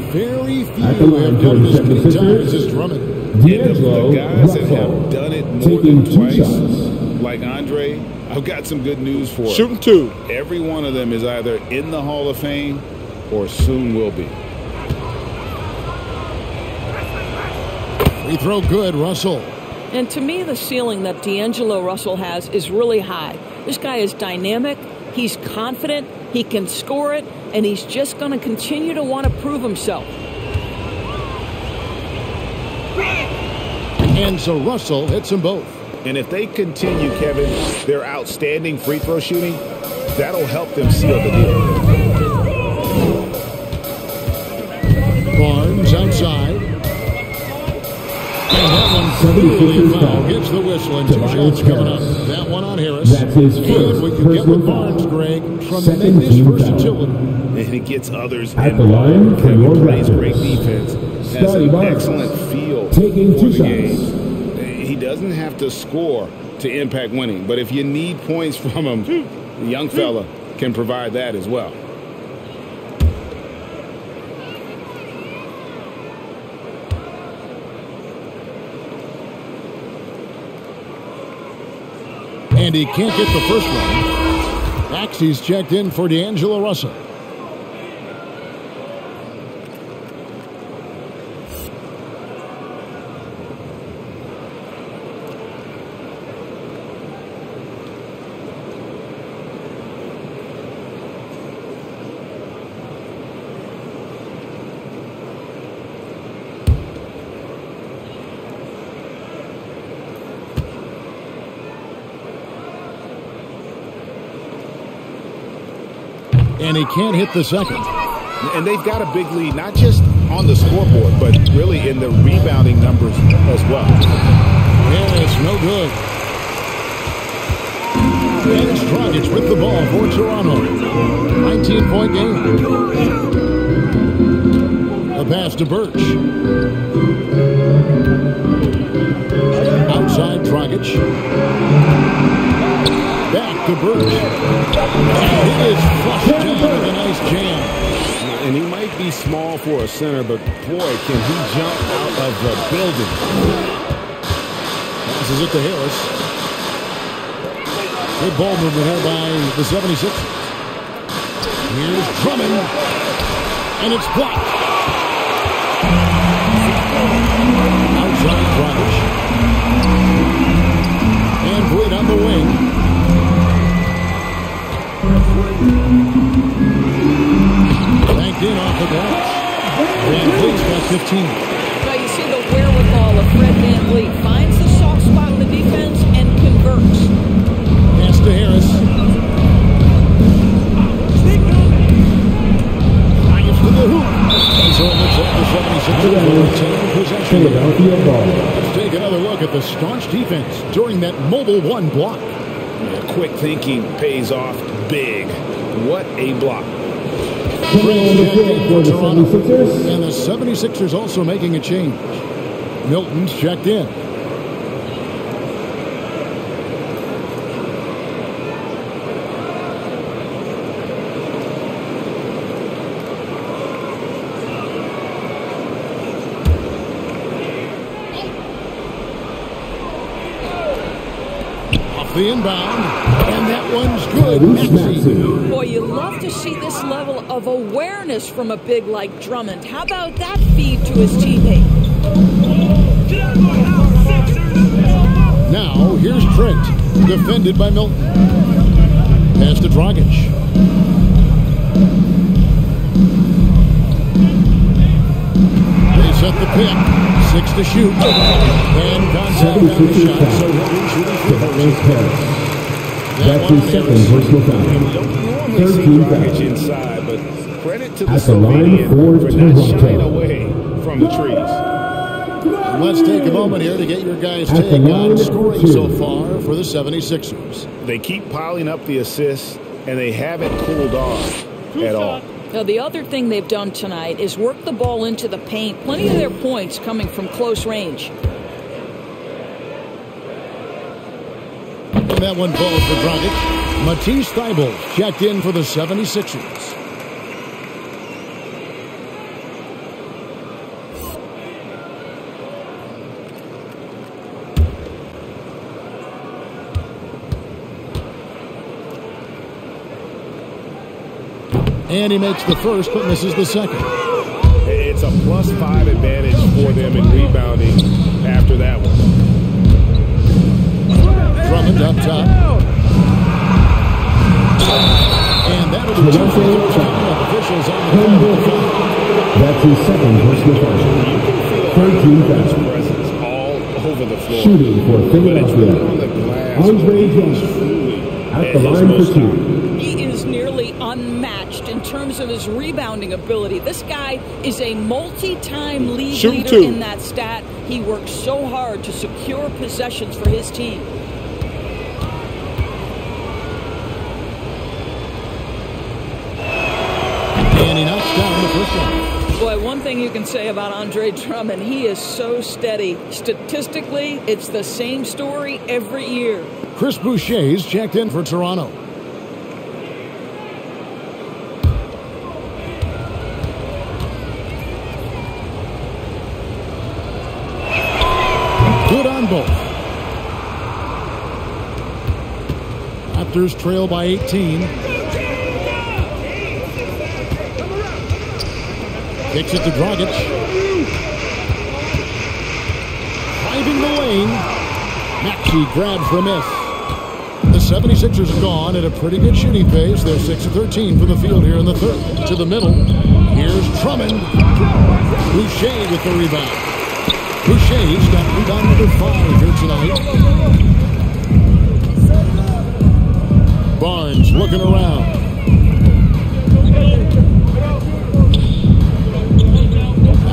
Very few At the line have done the it many times as Drummond. D'Angelo the guys that have Russell. done it more Taking than two twice, shots. like Andre, I've got some good news for him. Shooting two. Every one of them is either in the Hall of Fame or soon will be. Free throw good, Russell. And to me, the ceiling that D'Angelo Russell has is really high. This guy is dynamic, he's confident, he can score it, and he's just going to continue to want to prove himself. And so Russell hits them both. And if they continue, Kevin, their outstanding free throw shooting, that'll help them seal the deal. Barnes outside. And that one Clearly a 76ers foul. foul. Gets the whistle and two shots coming up. That one on Harris. That's his And first we can get personal with Barnes, foul. Greg. Second Tremendous team foul. versatility. and it gets others At the line for Kevin your plays great defense, has an excellent feel Taking two shots. Doesn't have to score to impact winning, but if you need points from him, the young fella can provide that as well. And he can't get the first one. Axie's checked in for D'Angelo Russell. And he can't hit the second. And they've got a big lead, not just on the scoreboard, but really in the rebounding numbers as well. And it's no good. And it's Dragic with the ball for Toronto. 19-point game. A pass to Birch. Outside Dragic. Back And it is flushed down with a nice jam. And he might be small for a center, but boy, can he jump out of the building. Passes it to Harris. Good ball movement here by the 76ers. Here's Drummond. And it's blocked. The glass. Van Vliet's got 15. Now you see the wherewithal of Fred VanVleet. Finds the soft spot in the defense and converts. Pass to Harris. Drives to the hoop. And so it looks like the 76ers will retain possession. Philadelphia ball. Let's take another look at the staunch defense during that mobile one block. Yeah, quick thinking pays off big. What a block. For the 76ers. And the 76ers also making a change. Milton's checked in. Off the inbound. And that one's good. Tyrese Maxey. Maxey. Boy, you love to see this level of awareness from a big like Drummond. How about that feed to his teammate? Now, here's Trent, defended by Milton. Pass to Dragic. They set the pick. Six to shoot. And contact on the 76ers shot, so he'll be shooting free Tobias throws. Harris. That That's one his second Harris. personal foul. 13 Dragic fouls. inside, but credit to the At the line for for Toronto. away from the trees. Let's take a moment here to get your guys' At take on scoring two. so far for the 76ers. They keep piling up the assists, and they haven't cooled off at all. Now, the other thing they've done tonight is work the ball into the paint. Plenty of their points coming from close range. That one falls for Dragic. Matisse Thybulle checked in for the 76ers. And he makes the first, but misses the second. It's a plus five advantage for them in rebounding after that one. Drummond up top. And that'll be two Toronto free throws foul. now. Officials on the Ken That's his second personal foul. 13 His fouls. all over the floor. Shooting for But it's really on the Philadelphia. Andre where he's Johnson. truly At at the line for two. He is nearly unmatched in terms of his rebounding ability. This guy is a multi-time league Shoot leader two. in that stat. He works so hard to secure possessions for his team. He knocks down the first one. Boy, one thing you can say about Andre Drummond, he is so steady. Statistically, it's the same story every year. Chris Boucher's checked in for Toronto. Good on both. Raptors trail by 18. Kicks it to Dragic. Driving the lane. Maxey grabs the miss. The 76ers are gone at a pretty good shooting pace. They're 6 of 13 from the field here in the third. To the middle. Here's Drummond. Boucher with the rebound. Boucher's got rebound number five here tonight. Barnes looking around.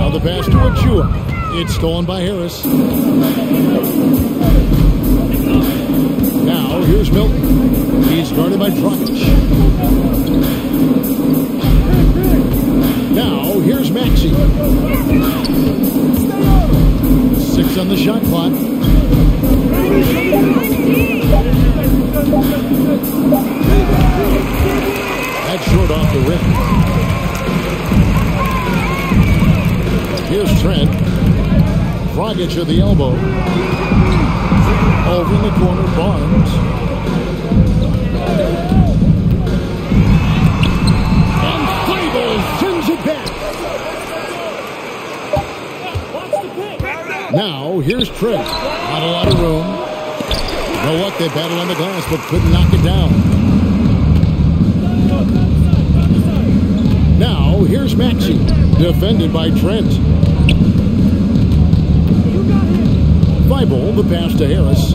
Now the pass to Achiuwa. It's stolen by Harris. Now here's Milton. He's guarded by Dragic. Now here's Maxey. Six on the shot clock. That's short off the rim. Here's Trent. Dragic at the elbow. Over in the corner, Barnes. And Thybulle sends it back. Now, here's Trent. Not a lot of room. You know what? They battled on the glass, but couldn't knock it down. Now, here's Maxey. Defended by Trent. Thybulle, the pass to Harris.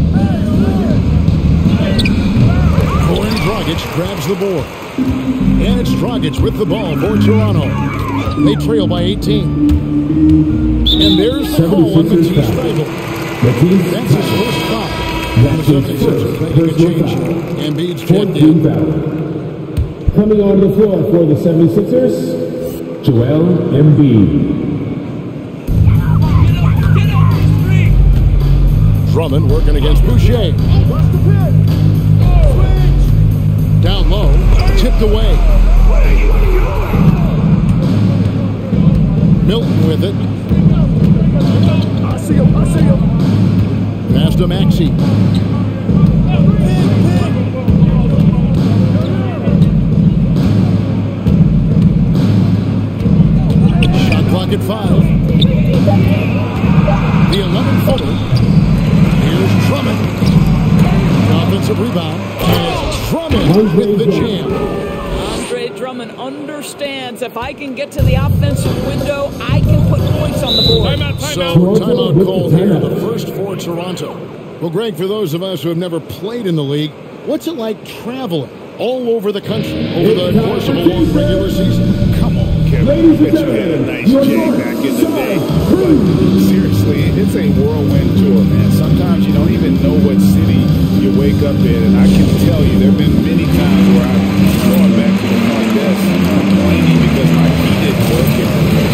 Goran Dragic grabs the board. And it's Dragic with the ball for Toronto. They trail by 18. And there's the call on Matisse Thybulle. That's his first foul. And the 76ers making a change. Embiid's checked in. Coming on the floor for the 76ers, Joel Embiid. Drummond working against Boucher. Down low, tipped away. Milton with it. I see him. I see him. Pass to Maxey. Shot clock at five. If I can get to the offensive window, I can put points on the board. Timeout, So, timeout. timeout called here, the first for Toronto. Well, Greg, for those of us who have never played in the league, what's it like traveling all over the country over the course of a long regular season? Come on, Kevin. Ladies I and bet you had a nice your jam back in the day. But seriously, it's a whirlwind tour, man. Sometimes you don't even know what city you wake up in. And I can tell you, there have been many times where I've gone back to the front because key didn't work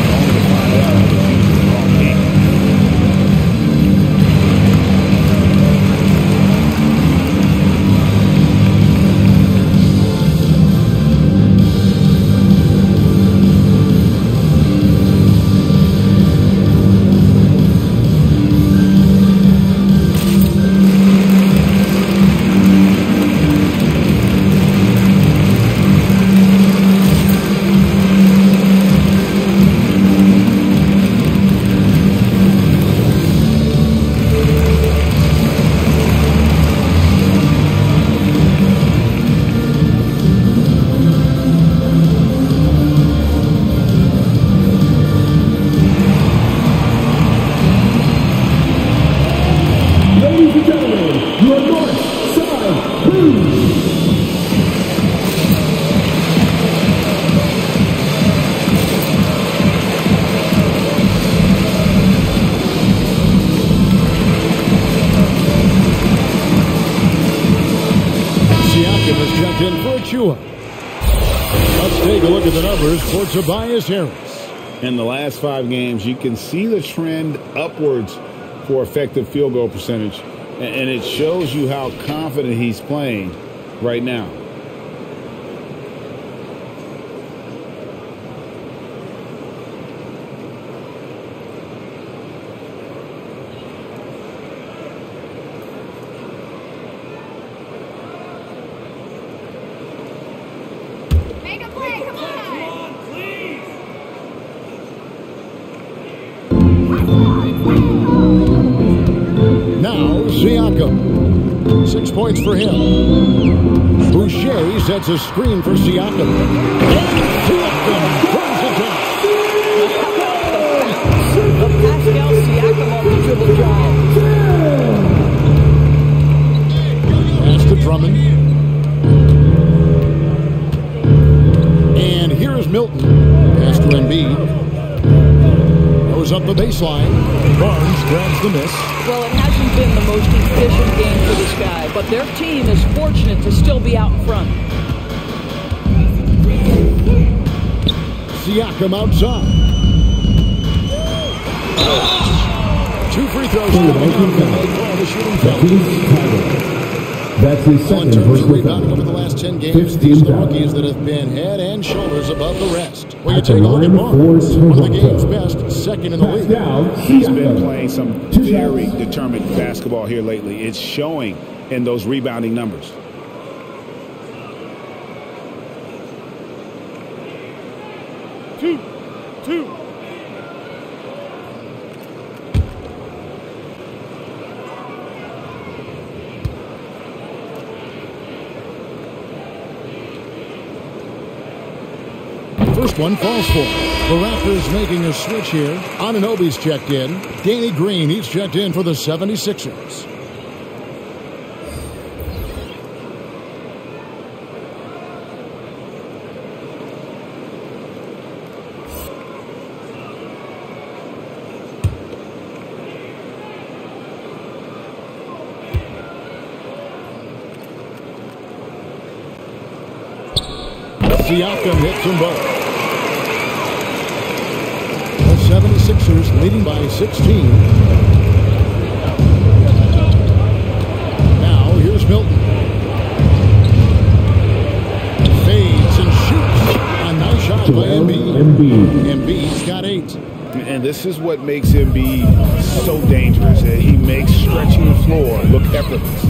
Tobias Harris. In the last five games, you can see the trend upwards for effective field goal percentage, and it shows you how confident he's playing right now. Six points for him. Boucher sets a screen for Siakam. The Pascal Siakam dribble drive. To Drummond. And here's Milton. Pass to Embiid. Goes up the baseline. Barnes grabs the miss. Well, it hasn't been the most efficient game for this guy, but their team is fortunate to still be out in front. Siakam outside. Two free throws coming up, and That's his Well, second terms of personal rebounding foul. over the last 10 games, Fifth these are the team rookies that have been head and shoulders above the rest. Well, you At the take a look at line Barnes, one of the game's best, second in the league. Pascal He's been playing some very determined basketball here lately. It's showing in those rebounding numbers. Two. Two. First one falls for. The Raptors making a switch here. Anunoby's checked in. Danny Green, he's checked in for the 76ers. Siakam hits them both. The 76ers leading by 16. Now here's Milton. Fades and shoots. A nice shot by Joel Embiid. Embiid. Embiid's got eight. And this is what makes him be so dangerous. Uh, He makes stretching the floor look effortless.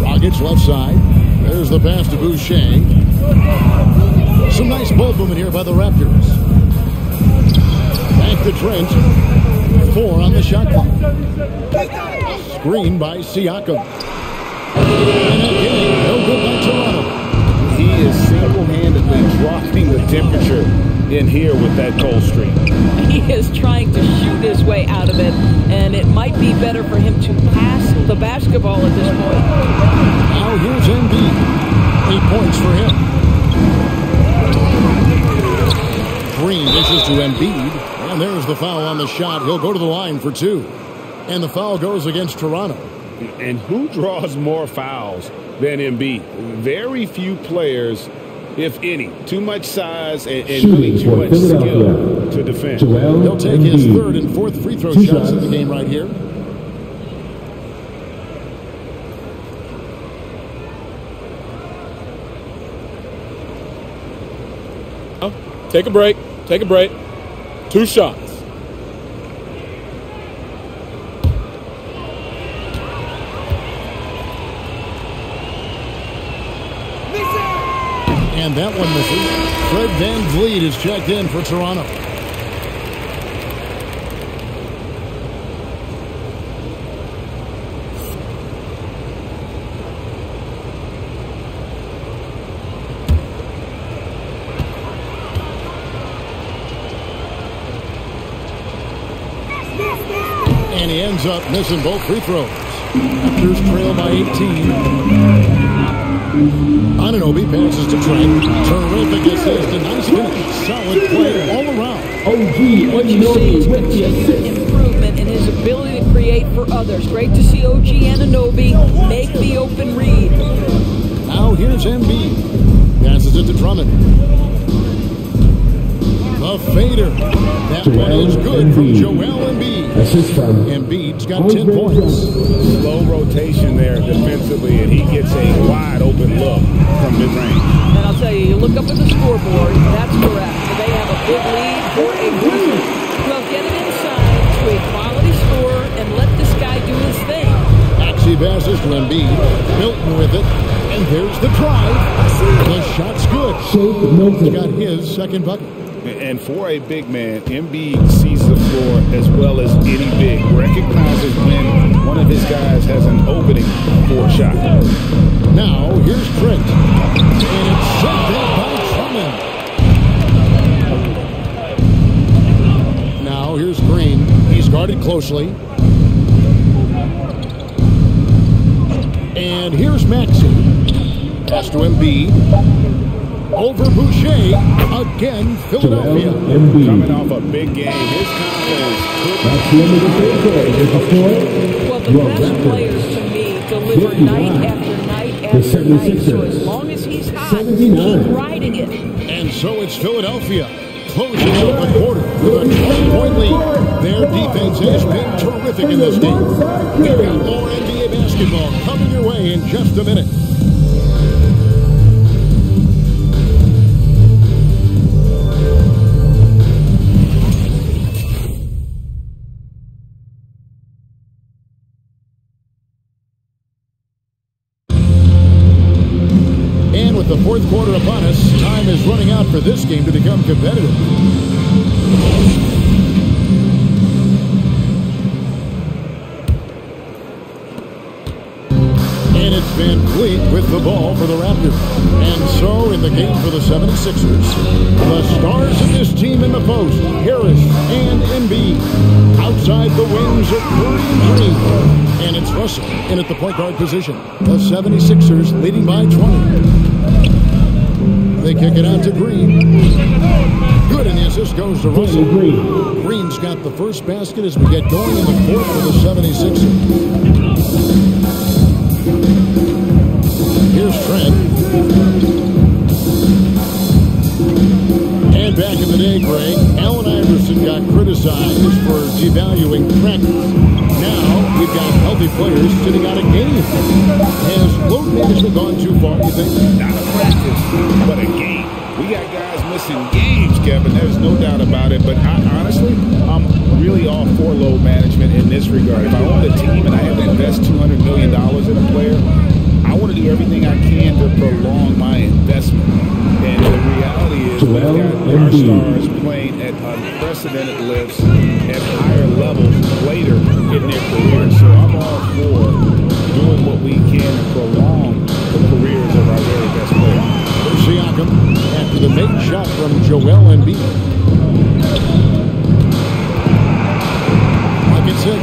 Rockets left side. There's the pass to Boucher. Some nice ball movement here by the Raptors. Back to Trent. Four on the shot clock. Screen by Siakam. And again, no good by Toronto. He is single-handedly dropping the temperature in here with that cold streak. He is trying to shoot his way out of it, and it might be better for him to pass the basketball at this point. Now here's Embiid. Eight points for him. Green dishes to Embiid. And there's the foul on the shot. He'll go to the line for two. And the foul goes against Toronto. And who draws more fouls than Embiid? Very few players, if any. Too much size and, and really too much skill to defend. Joel He'll take his third and fourth free throw Two shots of shots. the game right here. Take a break. Take a break. Two shots. And that one misses. Fred VanVleet is checked in for Toronto. And up missing both free throws. Raptors trail by 18. Anunoby passes to Trent. Terrific assist. A nice finish. Solid play all around. OG What you see is Anunoby with the assist. improvement in his ability to create create for others. Great to see OG and Anunoby make the open read. Now here's Embiid. Passes it to Drummond. The fader. That one is good from Joel Embiid. Assist from Embiid's got 10 points. Slow rotation there defensively, and he gets a wide open look from mid-range. And I'll tell you, you look up at the scoreboard, that's correct. They have a big lead for a reason. Well, get it inside to a quality score and let this guy do his thing. Maxey passes to Embiid. Milton with it. And there's the drive. The shot's good. Shake He Milton. got his second bucket. And for a big man, Embiid sees the floor as well as any big. Recognizes when one of his guys has an opening for a shot. Now, here's Trent. And it's set there by Drummond. Now, here's Green. He's guarded closely. And here's Maxey. Pass to Embiid. Over Boucher. Again, Philadelphia. Coming off a big game, his confidence That's the end of the third quarter. Here's the score. Well, the Your best Raptors. players to me deliver 59. night after night The after night. So as long as he's hot, 79. keep riding it. And so it's Philadelphia closing out the quarter with a 20-point lead. Their defense has been terrific in this game. We've got more NBA basketball coming your way in just a minute. At the point guard position. The 76ers leading by 20. They kick it out to Green. Good, and the assist goes to Russell. Green. Green's got the first basket as we get going in the fourth for the 76ers. Here's Trent. And back in the day, Greg, Allen Iverson got criticized for devaluing practice. Now we've got healthy players sitting out a game. Has load management gone too far, you think? not a practice, but a game. We got guys missing games, Kevin. There's no doubt about it. But I, honestly, I'm really all for load management in this regard. If I own a team and I have to invest $200 million in a player, I want to do everything I can to prolong my investment. And the reality is, we've got our stars playing at unprecedented lifts at higher levels in their career. So I'm all for doing what we can to prolong the careers of our very best players. Siakam after the make shot from Joel Embiid. Bucket six.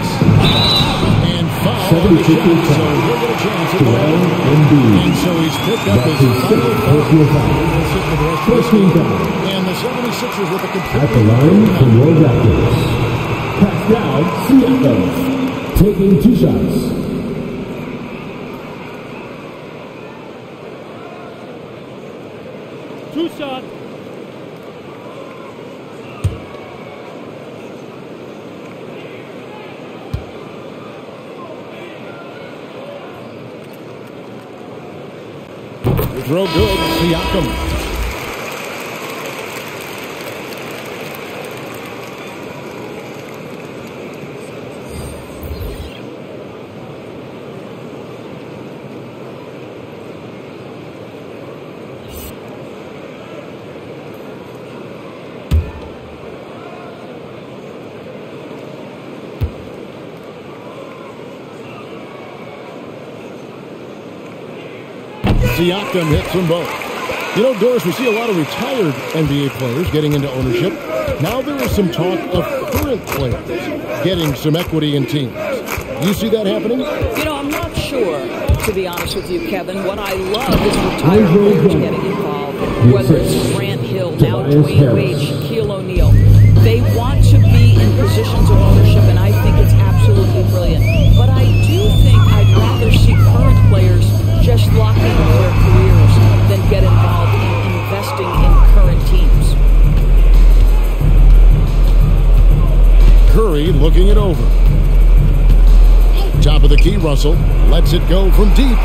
And foul on the 76 shot, is so foul. he'll get a chance at Joel. Embiid. And so he's picked up That's his second personal foul. He'll sit for the rest of this 14 game. foul. And the 76ers with a complete At the line for your Raptors. Pascal Siakam. Taking two shots. Two shot. Throw good. Siakam. Siakam hits them both. You know, Doris, we see a lot of retired NBA players getting into ownership. Now there is some talk of current players getting some equity in teams. Do you see that happening? You know, I'm not sure, to be honest with you, Kevin. What I love is retired players getting involved, whether it's Grant Hill, now Tobias Dwyane Wade, looking it over. Top of the key, Russell lets it go from deep.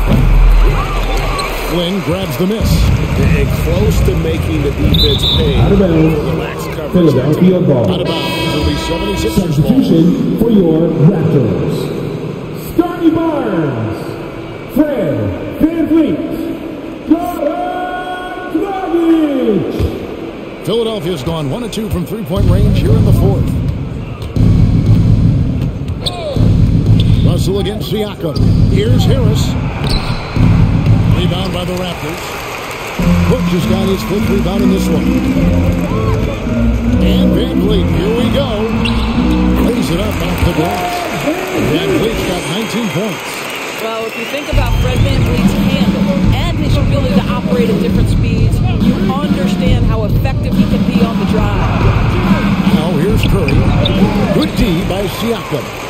Flynn grabs the miss. And close to making the defense pay. Out of bounds. Relax. Philadelphia ball. Out of bounds. It'll be 76ers ball. Substitution for your Raptors. Scotty Barnes. Fred VanVleet. Goran Dragic. Philadelphia's gone 1 2 from three point range here in the fourth. Russell against Siakam. Here's Harris. Rebound by the Raptors. Brooks has got his fifth rebound in this one. And VanVleet, here we go. Lays it up off the glass. VanVleet's got 19 points. Well, if you think about Fred VanVleet's handle and his ability to operate at different speeds, you understand how effective he can be on the drive. Now here's Curry. Good D by Siakam.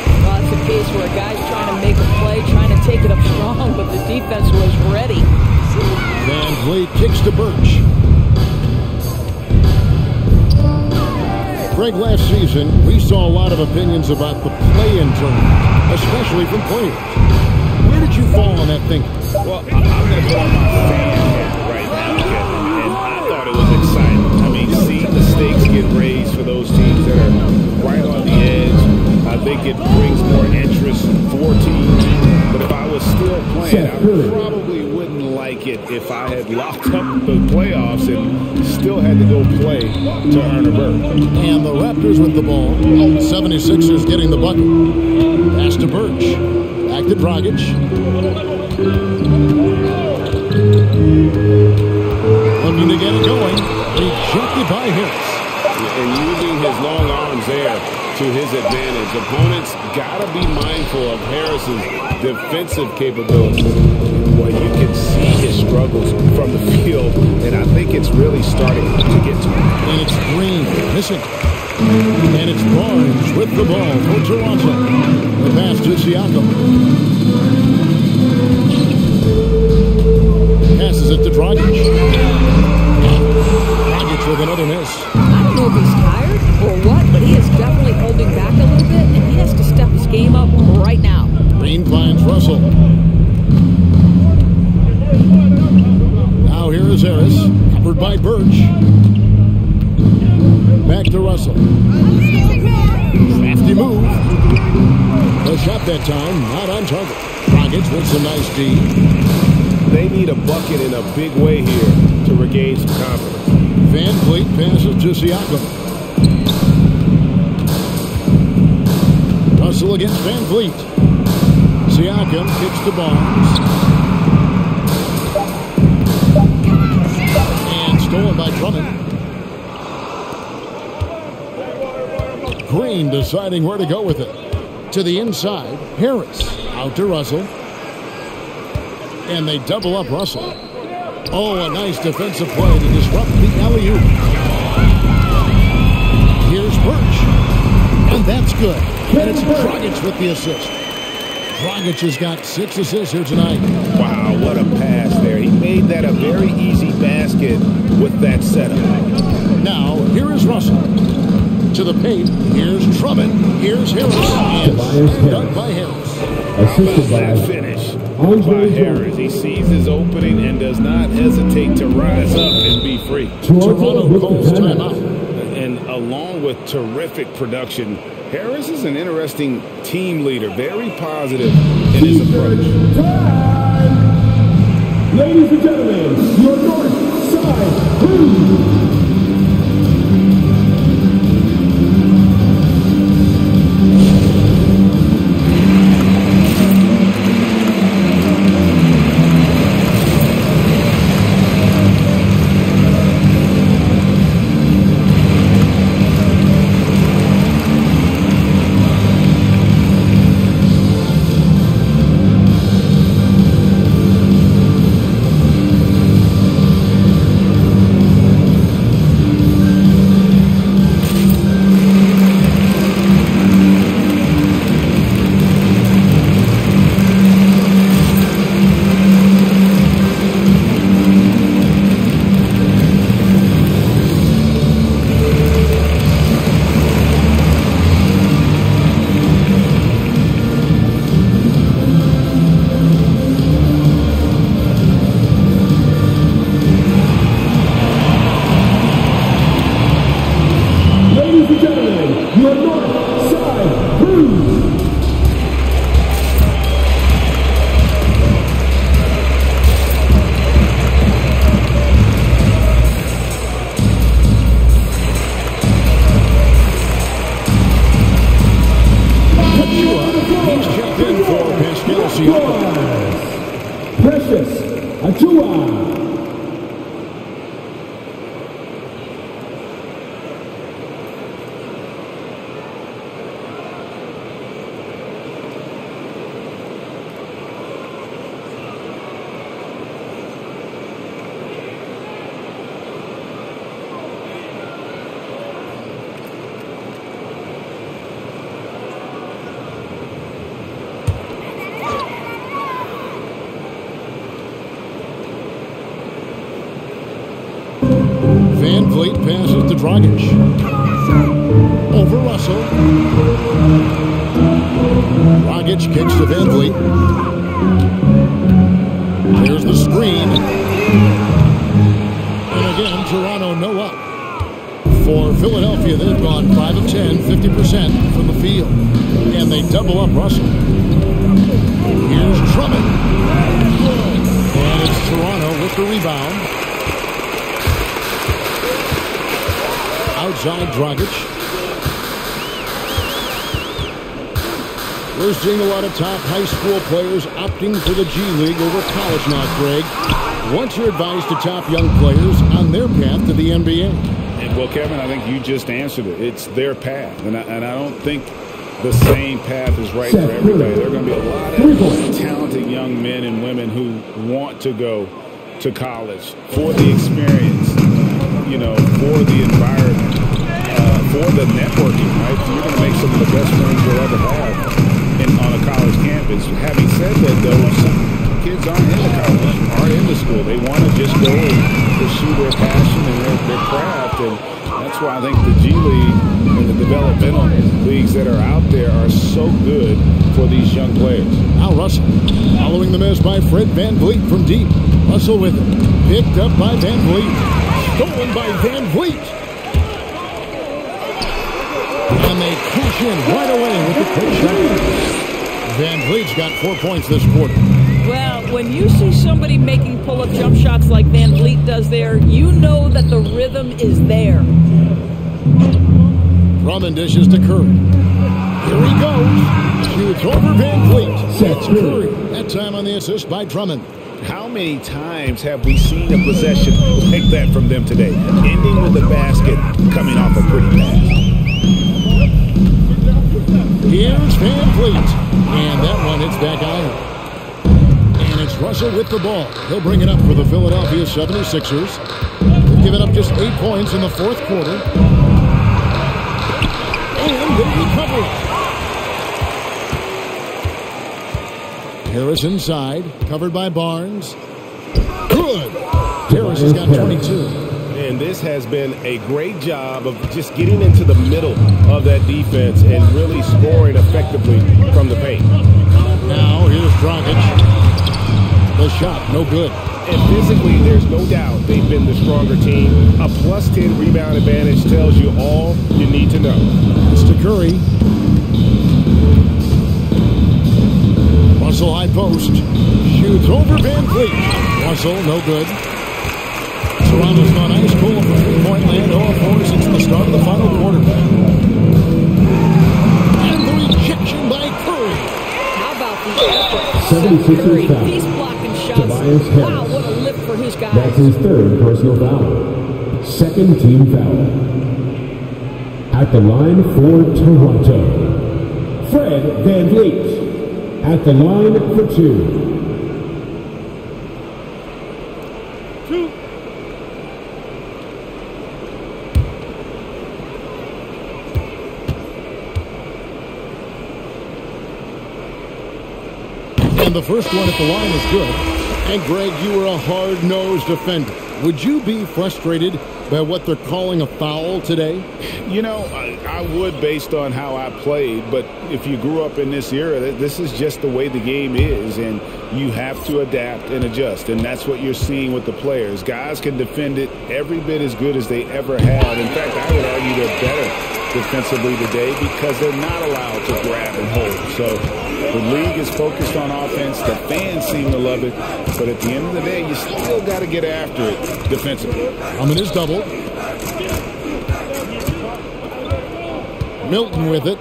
Well, case where a guy's trying to make a play, trying to take it up strong, but the defense was ready. VanVleet kicks to Birch. Greg, last season, we saw a lot of opinions about the play-in tournament, especially from players. Where did you fall on that thinking? Well, I- I'm going to put on my it brings more interest for teams. But if I was still playing, I probably wouldn't like it if I had locked up the playoffs and still had to go play to earn a berth. And the Raptors with the ball. 76ers getting the bucket. Pass to Birch. Back to Dragic. Looking to get it going. Rejected by Harris. and using his long arms there to his advantage. Opponents got to be mindful of Harris's defensive capabilities. Well, you can see his struggles from the field, and I think it's really starting to get to him. And it's Green missing. And it's Barnes with the ball for Toronto. The pass to Siakam. Passes it to Dragic. Dragic with another miss. I don't know if he's tired or what, but he is holding back a little bit, and he has to step his game up right now. Green finds Russell. Now here is Harris, covered by Birch. Back to Russell. Crafty move. The shot that time, not on target. Dragic with some nice D. They need a bucket in a big way here to regain some confidence. Van Vliet passes to Siakam. Against VanVleet. Siakam kicks to Barnes. And stolen by Drummond. Green deciding where to go with it. To the inside, Harris. Out to Russell. And they double up Russell. Oh, a nice defensive play to disrupt the alley-oop. Here's Birch. And that's good. And it's Dragic with the assist. Dragic has got six assists here tonight. Wow, what a pass there. He made that a very easy basket with that setup. Now, here is Russell. To the paint. Here's Drummond. Here's Harris. Ah! And Tobias dunk by Harris. Assisted by finish by Andre Harris. He sees his opening and does not hesitate to rise up and be free. Toronto Toronto with calls timeout. With terrific production, Harris is an interesting team leader, very positive in his approach. Ladies and gentlemen, your north side crew. We're seeing a lot of top high school players opting for the G League over college now, Greg. What's your advice to top young players on their path to the NBA? Well, Kevin, I think you just answered it. It's their path, and I, and I don't think the same path is right for everybody. There are going to be a lot of talented young men and women who want to go to college for the experience, you know, for the environment, uh, for the networking, right? You're going to make some of the best friends you'll ever have on a college campus. Having said that, though, some kids aren't into college, aren't into school. They want to just go and pursue their passion and their, their craft, and that's why I think the G League and the developmental leagues that are out there are so good for these young players. Now Russell, following the miss by Fred VanVleet from deep. Russell with it. Picked up by VanVleet. Stolen by VanVleet. And they cash in right away with the quick shot. VanVleet's got four points this quarter. Well, when you see somebody making pull-up jump shots like VanVleet does there, you know that the rhythm is there. Drummond dishes to Curry. Here he goes. Shoots over VanVleet. It's Curry. That time on the assist by Drummond. How many times have we seen a possession like that from them today? Ending with a basket coming off a pretty pass. Here's VanVleet. And that one hits back out. And it's Russell with the ball. He'll bring it up for the Philadelphia 76ers. They've given up just eight points in the fourth quarter. And they recover it. Harris inside, covered by Barnes. Good. Harris has got 22. This has been a great job of just getting into the middle of that defense and really scoring effectively from the paint. Now here's Dragic. The shot, no good. And physically, there's no doubt they've been the stronger team. A plus 10 rebound advantage tells you all you need to know. It's to Curry. Russell high post. Shoots over VanVleet. Russell, no good. Toronto's gone ice cold from three-point land. 0 4 since the start of the final quarter. And the rejection by Curry. How about the effort? 76ers Curry, foul. he's blocking shots. Tobias Wow, what a lift for his guys. That's his third personal foul. Second team foul. At the line for Toronto, Fred VanVleet. At the line for two. And the first one at the line is good. And Greg, you were a hard-nosed defender. Would you be frustrated by what they're calling a foul today? You know, I, I would based on how I played, but if you grew up in this era, this is just the way the game is, and you have to adapt and adjust, and that's what you're seeing with the players. Guys can defend it every bit as good as they ever have. In fact, I would argue they're better defensively today because they're not allowed to grab and hold. So the league is focused on offense. The fans seem to love it. But at the end of the day, you still got to get after it defensively. Drummond is double. Milton with it.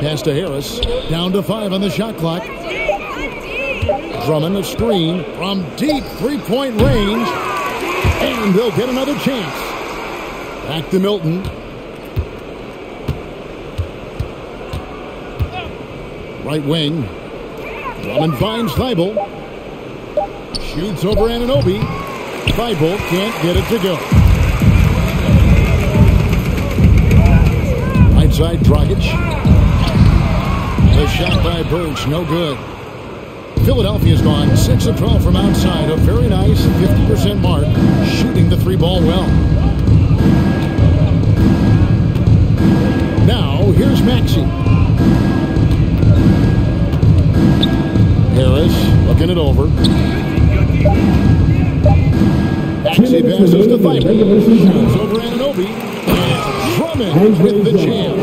Pass to Harris. Down to five on the shot clock. Drummond a screen from deep three-point range. And they'll get another chance. Back to Milton. Right wing. Drummond finds Thybulle. Shoots over Anunoby. Thybulle can't get it to go. Right side, Dragic. The shot by Birch, no good. Philadelphia's gone 6 of 12 from outside. A very nice 50% mark, shooting the three ball well. Now, here's Maxey. Harris looking it over. Maxey passes to Thybulle. Shoots over Anunoby. And Drummond with the jam.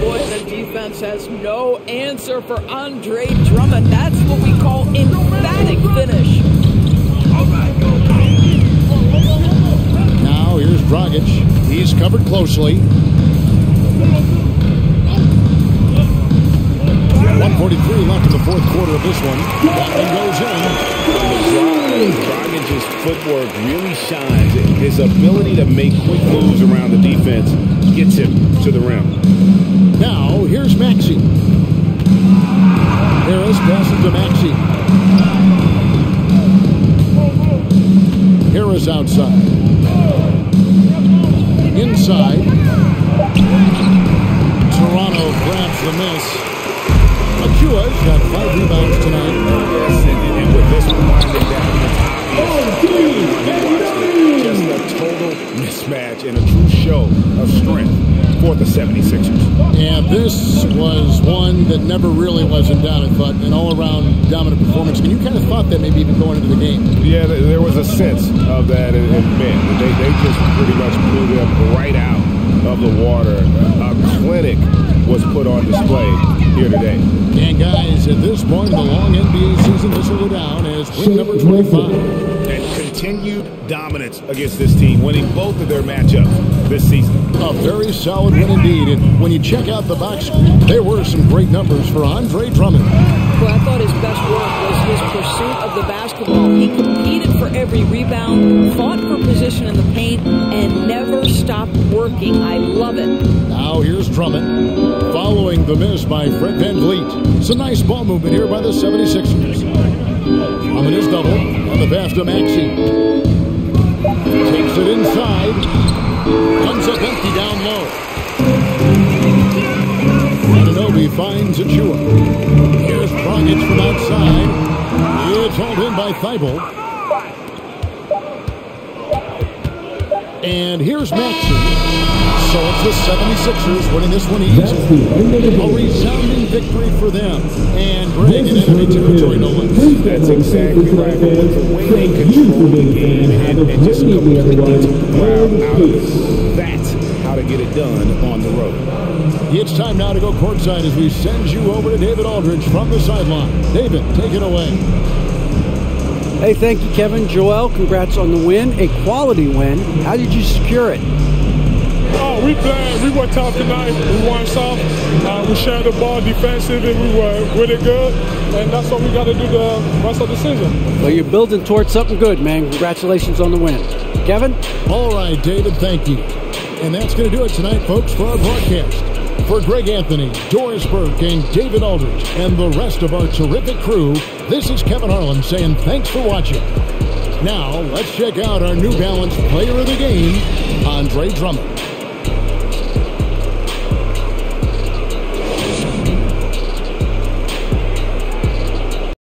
Boy, the defense has no answer for Andre Drummond. That's what we call emphatic finish. Now here's Dragic. He's covered closely. 143 left in the fourth quarter of this one. That goes in. Dragic's footwork really shines. His ability to make quick moves around the defense gets him to the rim. Now here's Maxey. Harris passes to Maxey. Harris outside. Inside. Toronto grabs the miss. Achiuwa's got five rebounds tonight. Yes, and, and with this one winding down, just a total mismatch and a true show of strength for the 76ers. And this was one that never really was in doubt, I thought, an all-around dominant performance. And you kind of thought that maybe even going into the game. Yeah, there was a sense of that in, in men. They, they just pretty much blew them right out of the water. A clinic was put on display here today. And guys, at this point in the long NBA season, this will go down as win number 25. And continued dominance against this team, winning both of their matchups this season. A very solid win indeed. And when you check out the box there were some great numbers for Andre Drummond. Well, I thought his best work was his pursuit of the basketball. He competed for every rebound, fought for position in the paint, and never stopped working. I love it. Now here's Drummond following the miss by Fred VanVleet. It's a nice ball movement here by the 76ers. Drummond is double on the pass to. Takes it inside. Comes up empty down low. Anunoby finds Achiuwa. Here's Dragic from outside. It's hauled in by Thybulle. And here's Maxey. So it's the 76ers winning this one easy. A resounding victory for them. And Greg in enemy territory, no less. That's exactly right. With the way they control the game and, and just took the crowd out of how to get it done on the road. It's time now to go courtside as we send you over to David Aldridge from the sideline. David, take it away. Hey, thank you, Kevin. Joel, congrats on the win. A quality win. How did you secure it? Oh, we played. We were tough tonight. We won soft. Uh, we shared the ball defensive, and we were really good. And that's what we got to do the rest of the season. Well, you're building towards something good, man. Congratulations on the win. Kevin? All right, David, thank you. And that's going to do it tonight, folks, for our broadcast. For Greg Anthony, Doris Burke, and David Aldridge, and the rest of our terrific crew, this is Kevin Harlan saying thanks for watching. Now, let's check out our New Balance player of the game, Andre Drummond.